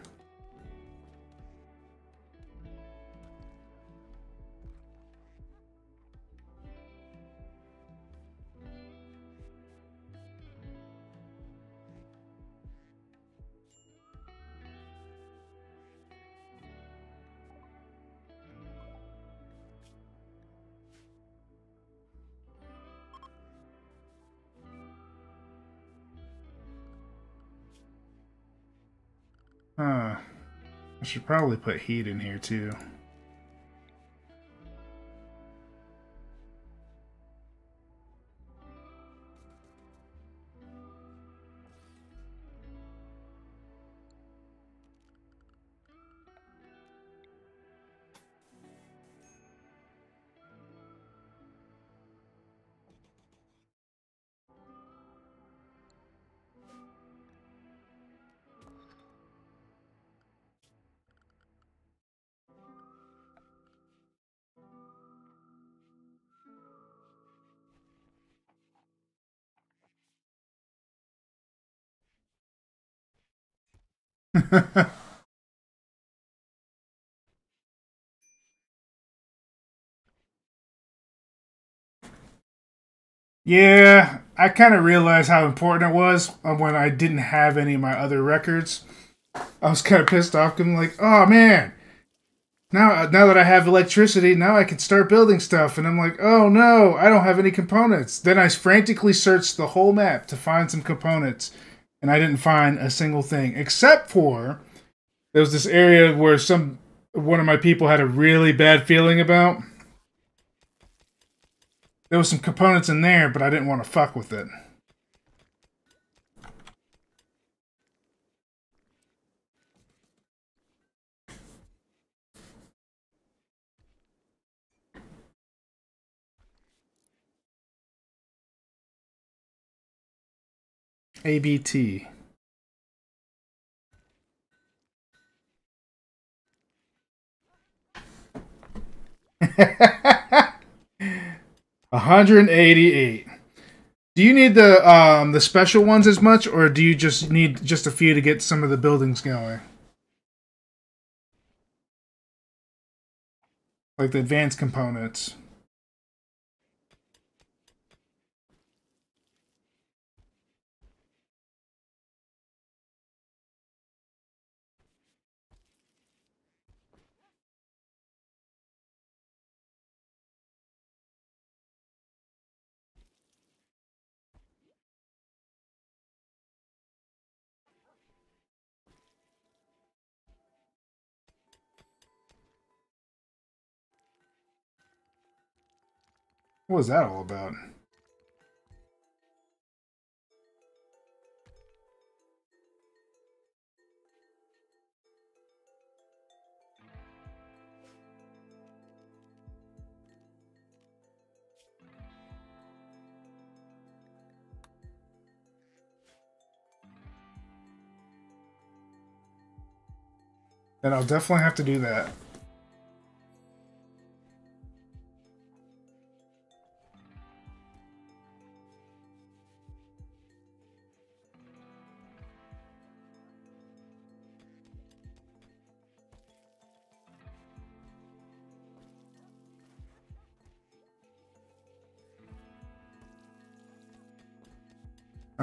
Should probably put heat in here too. Yeah, I kind of realized how important it was when I didn't have any of my other records. I was kind of pissed off. I'm like, oh man, now now that I have electricity, now I can start building stuff. And I'm like, oh no, I don't have any components. Then I frantically searched the whole map to find some components, and I didn't find a single thing except for there was this area where some one of my people had a really bad feeling about. There was some components in there, but I didn't want to fuck with it. ABT. hundred and eighty-eight. Do you need the um the special ones as much, or do you just need just a few to get some of the buildings going? Like the advanced components. What was that all about? Then I'll definitely have to do that.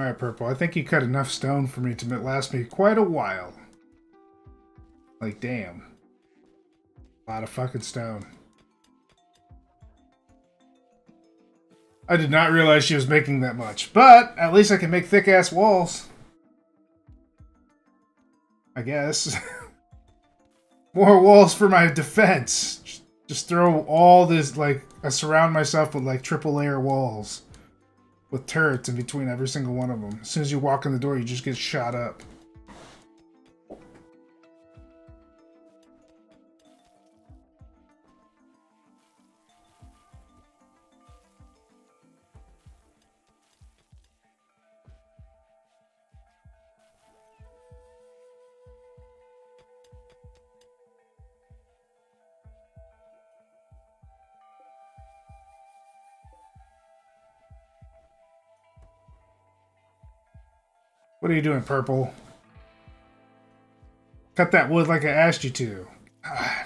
Alright, Purple. I think you cut enough stone for me to last me quite a while. Like, damn. A lot of fucking stone. I did not realize she was making that much. But, at least I can make thick-ass walls. I guess. More walls for my defense. Just throw all this, like, I surround myself with, like, triple layer walls with turrets in between every single one of them. As soon as you walk in the door, you just get shot up. What are you doing, Purple? Cut that wood like I asked you to. God.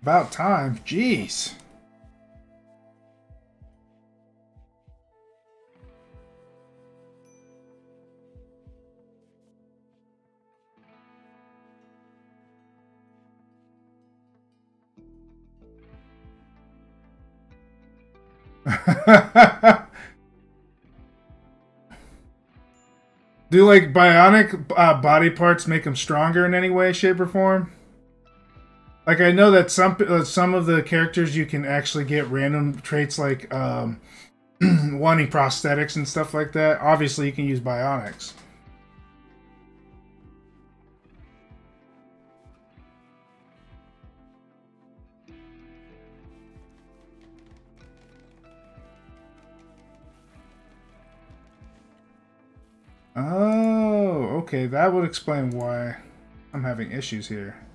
About time. Jeez. Do like bionic uh, body parts make them stronger in any way, shape, or form? Like I know that some uh, some of the characters you can actually get random traits like um, wanting prosthetics and stuff like that. Obviously, you can use bionics. Oh, okay. That would explain why I'm having issues here.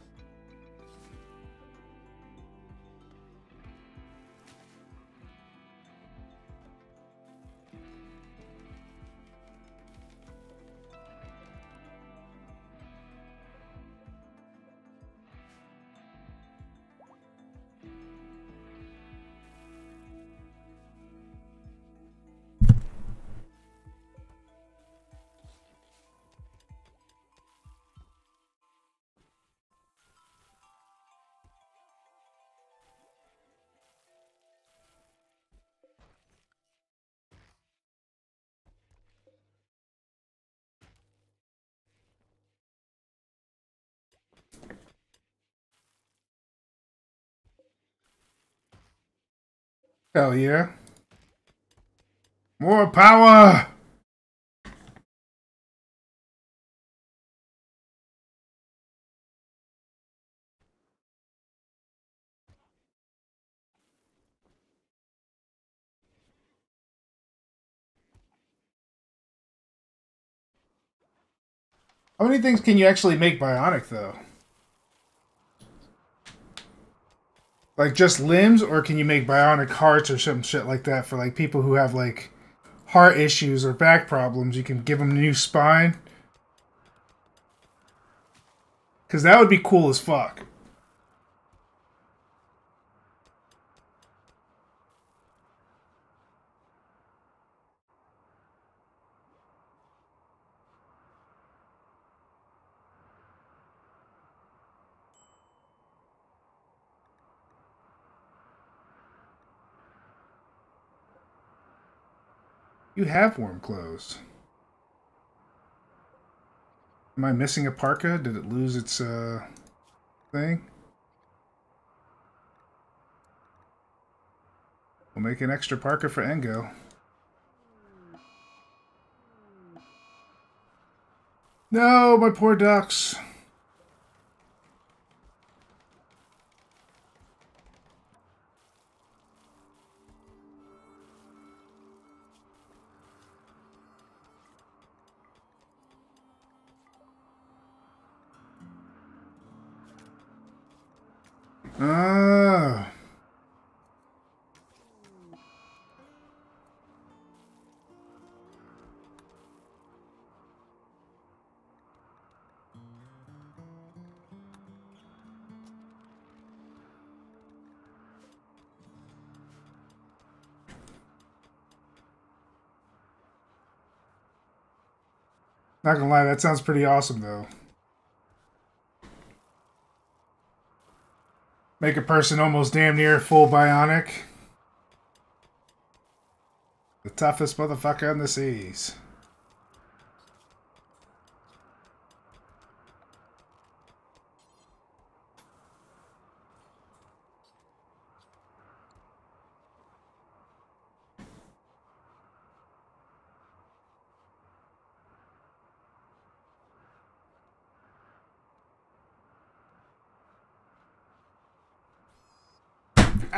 Hell yeah. More power! How many things can you actually make bionic, though? Like just limbs, or can you make bionic hearts or some shit like that for like people who have like heart issues or back problems? You can give them a new spine. Because that would be cool as fuck. You have warm clothes. Am I missing a parka? Did it lose its uh, thing? We'll make an extra parka for Engo. No, my poor ducks. Ah. Not gonna lie, that sounds pretty awesome though. Make a person almost damn near full bionic. The toughest motherfucker in the seas.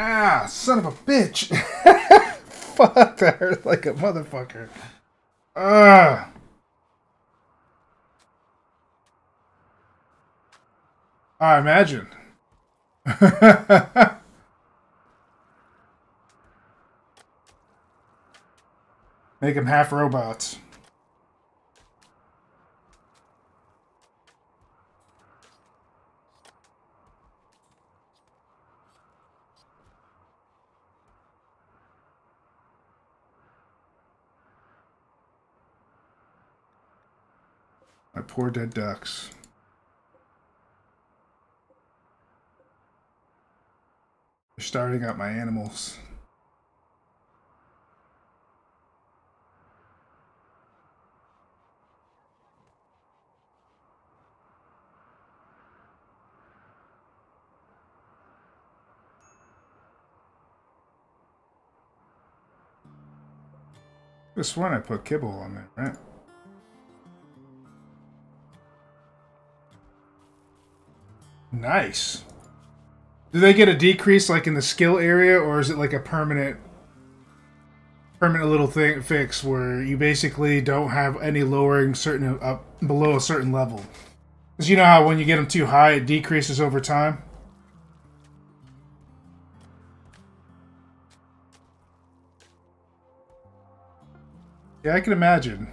Ah, son of a bitch. Fuck, that hurt like a motherfucker. Ah. I imagine. Make them half robots. My poor dead ducks. They're starting out my animals. This one I put kibble on there, right? Nice. Do they get a decrease like in the skill area or is it like a permanent permanent little thing fix where you basically don't have any lowering certain up below a certain level. Because you know how when you get them too high, it decreases over time. Yeah, I can imagine.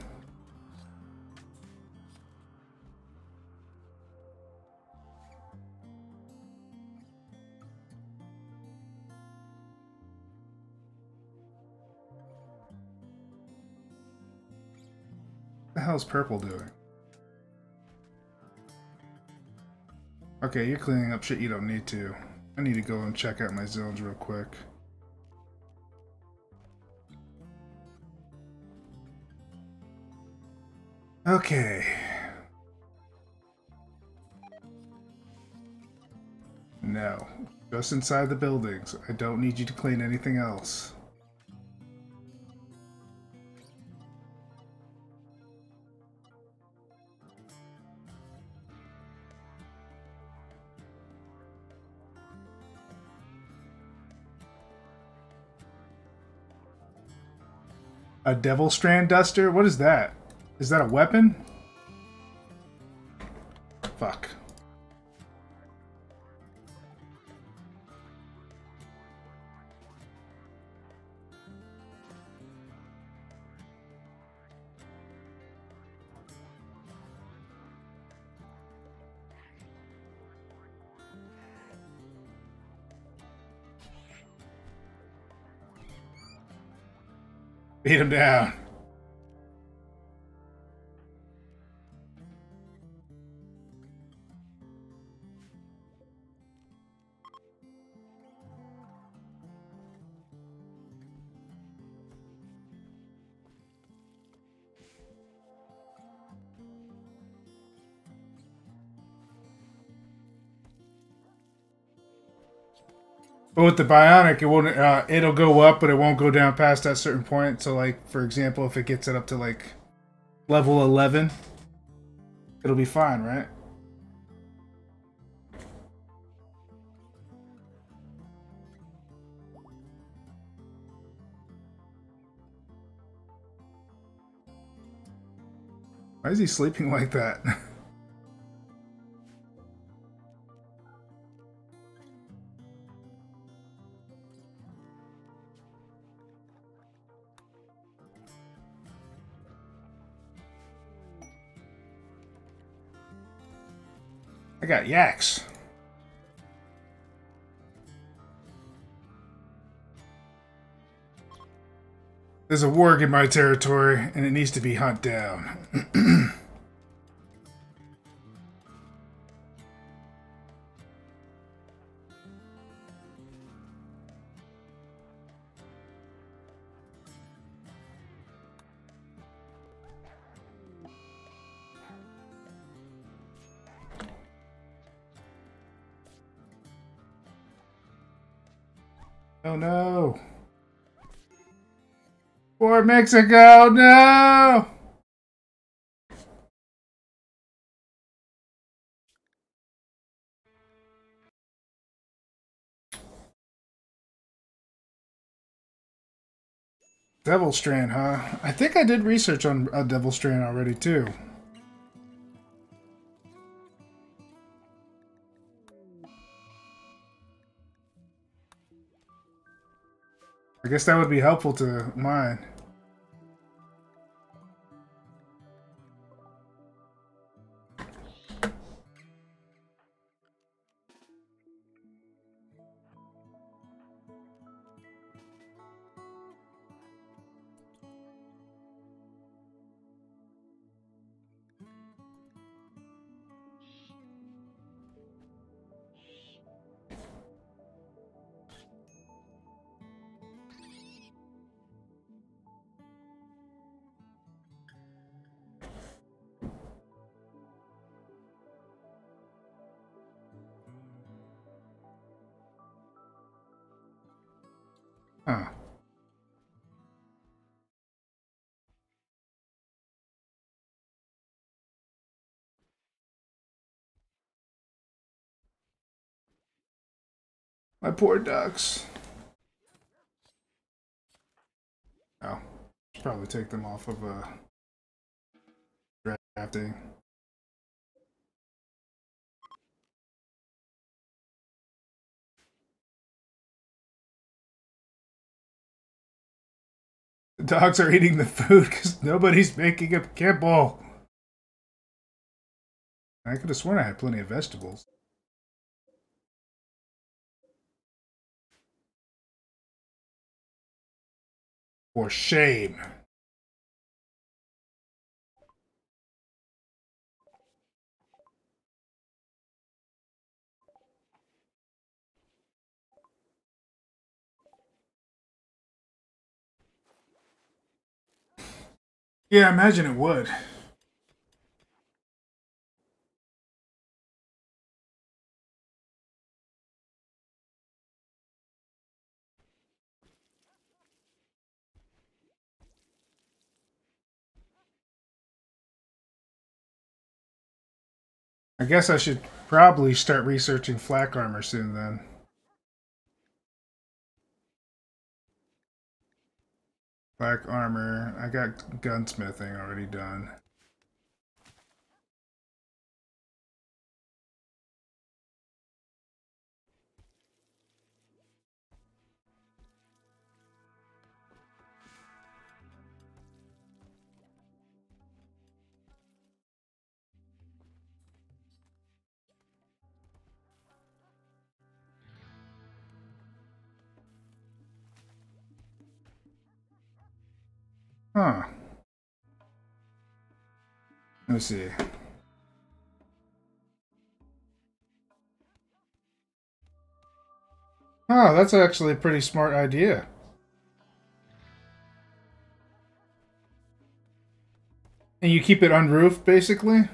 The hell's purple doing? Okay, you're cleaning up shit you don't need to. I need to go and check out my zones real quick. Okay. No. Just inside the buildings. I don't need you to clean anything else. A Devil Strand Duster? What is that? Is that a weapon? Fuck. Beat him down. But with the bionic, it won't. Uh, it'll go up, but it won't go down past that certain point. So, like for example, if it gets it up to like level eleven, it'll be fine, right? Why is he sleeping like that? Got yaks. There's a warg in my territory, and it needs to be hunt down. no. For Mexico, no! Devil Strand, huh? I think I did research on a Devil Strand already, too. I guess that would be helpful to mine. My poor ducks. Oh, should probably take them off of uh, drafting. Dogs are eating the food because nobody's making a kibble. I could have sworn I had plenty of vegetables. For shame. Yeah, I imagine it would. I guess I should probably start researching flak armor soon then. Flak armor. I got gunsmithing already done. Huh. Let's see. Oh, that's actually a pretty smart idea. And you keep it unroofed, basically?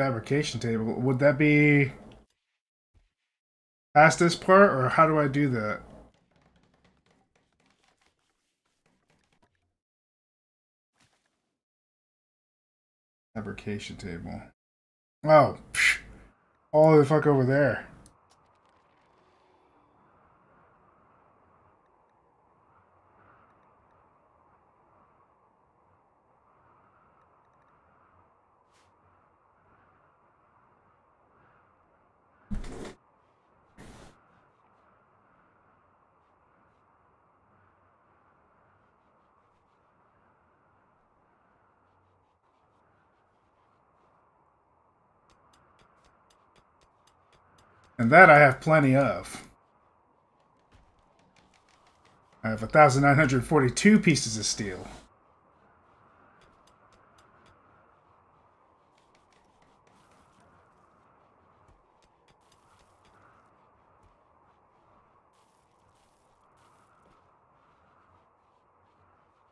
Fabrication table. Would that be past this part, or how do I do that? Fabrication table. Oh, psh, all the fuck over there. And that I have plenty of. I have 1,942 pieces of steel.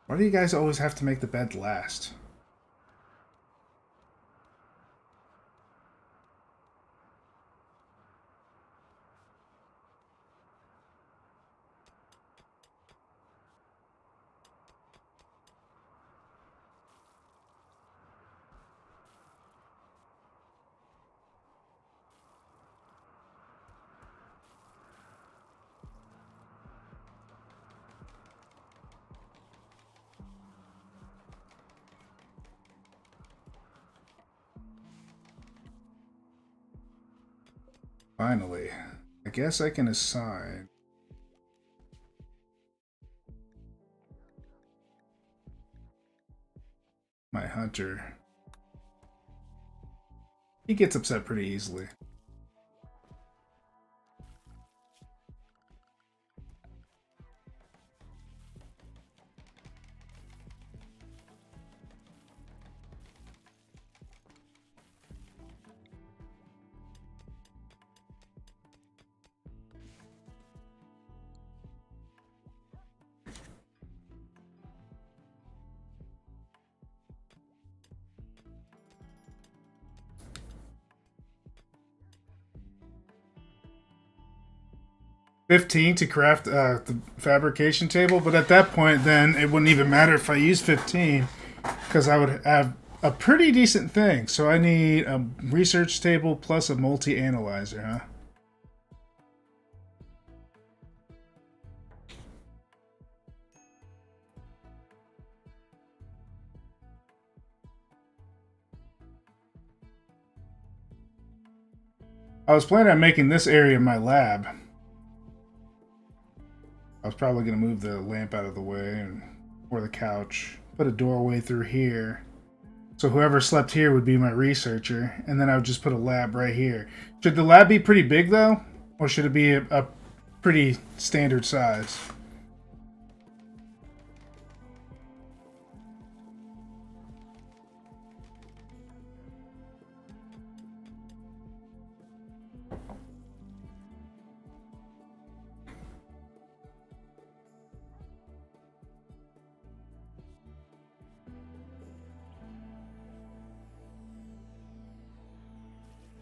Why do you guys always have to make the bed last? Finally, I guess I can assign my hunter. He gets upset pretty easily. 15 to craft uh, the fabrication table, but at that point, then it wouldn't even matter if I used 15 because I would have a pretty decent thing. So I need a research table plus a multi-analyzer, huh? I was planning on making this area my lab. I was probably going to move the lamp out of the way and or the couch. Put a doorway through here. So whoever slept here would be my researcher. And then I would just put a lab right here. Should the lab be pretty big though? Or should it be a, a pretty standard size?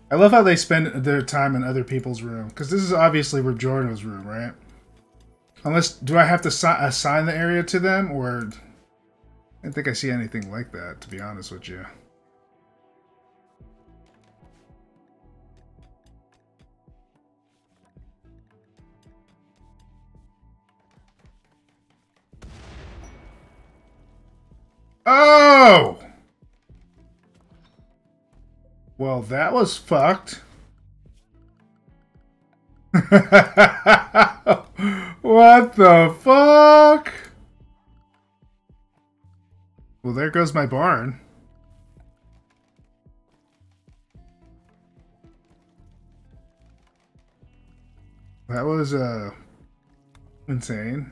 I love how they spend their time in other people's room because this is obviously Jorno's room, right? Unless, do I have to si assign the area to them, or I don't think I see anything like that, to be honest with you. Oh! Well, that was fucked. what the fuck? Well, there goes my barn. That was, uh, insane.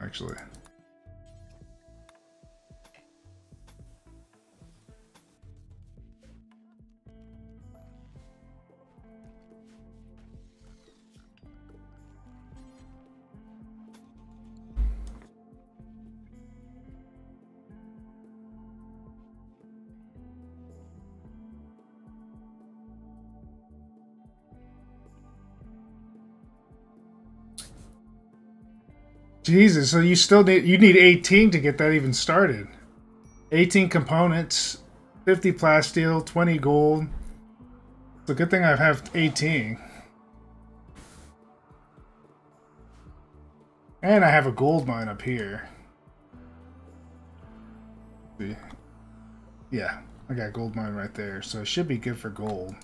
Actually. Jesus, so you still need you need 18 to get that even started. 18 components, 50 plasteel, 20 gold. It's a good thing I have 18. And I have a gold mine up here. Yeah, I got gold mine right there, so it should be good for gold.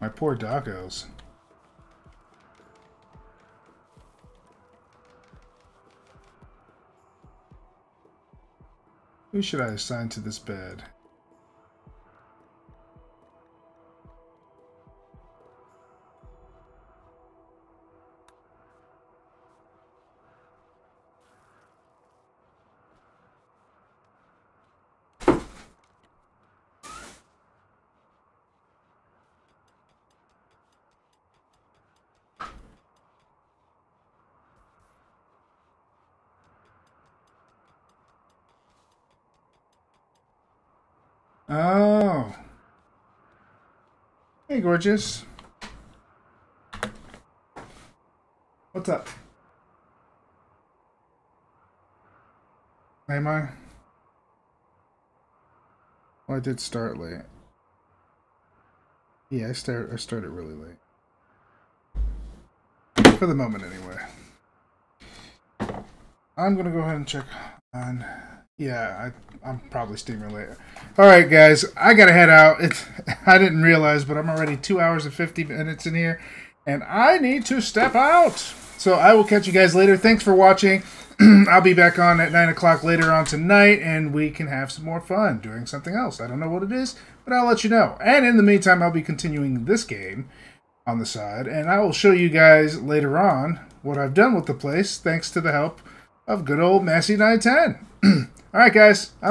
My poor doggos. Who should I assign to this bed? Oh. Hey, gorgeous. What's up? Am I? Well, I did start late. Yeah, I start I started really late. For the moment anyway. I'm gonna go ahead and check on yeah, I, I'm probably steaming later. All right, guys, I gotta head out. It's I didn't realize, but I'm already two hours and 50 minutes in here, and I need to step out. So I will catch you guys later. Thanks for watching. I'll be back on at 9 o'clock later on tonight, and we can have some more fun doing something else. I don't know what it is, but I'll let you know. And in the meantime, I'll be continuing this game on the side, and I will show you guys later on what I've done with the place, thanks to the help of good old Massey 910. All right, guys. I'm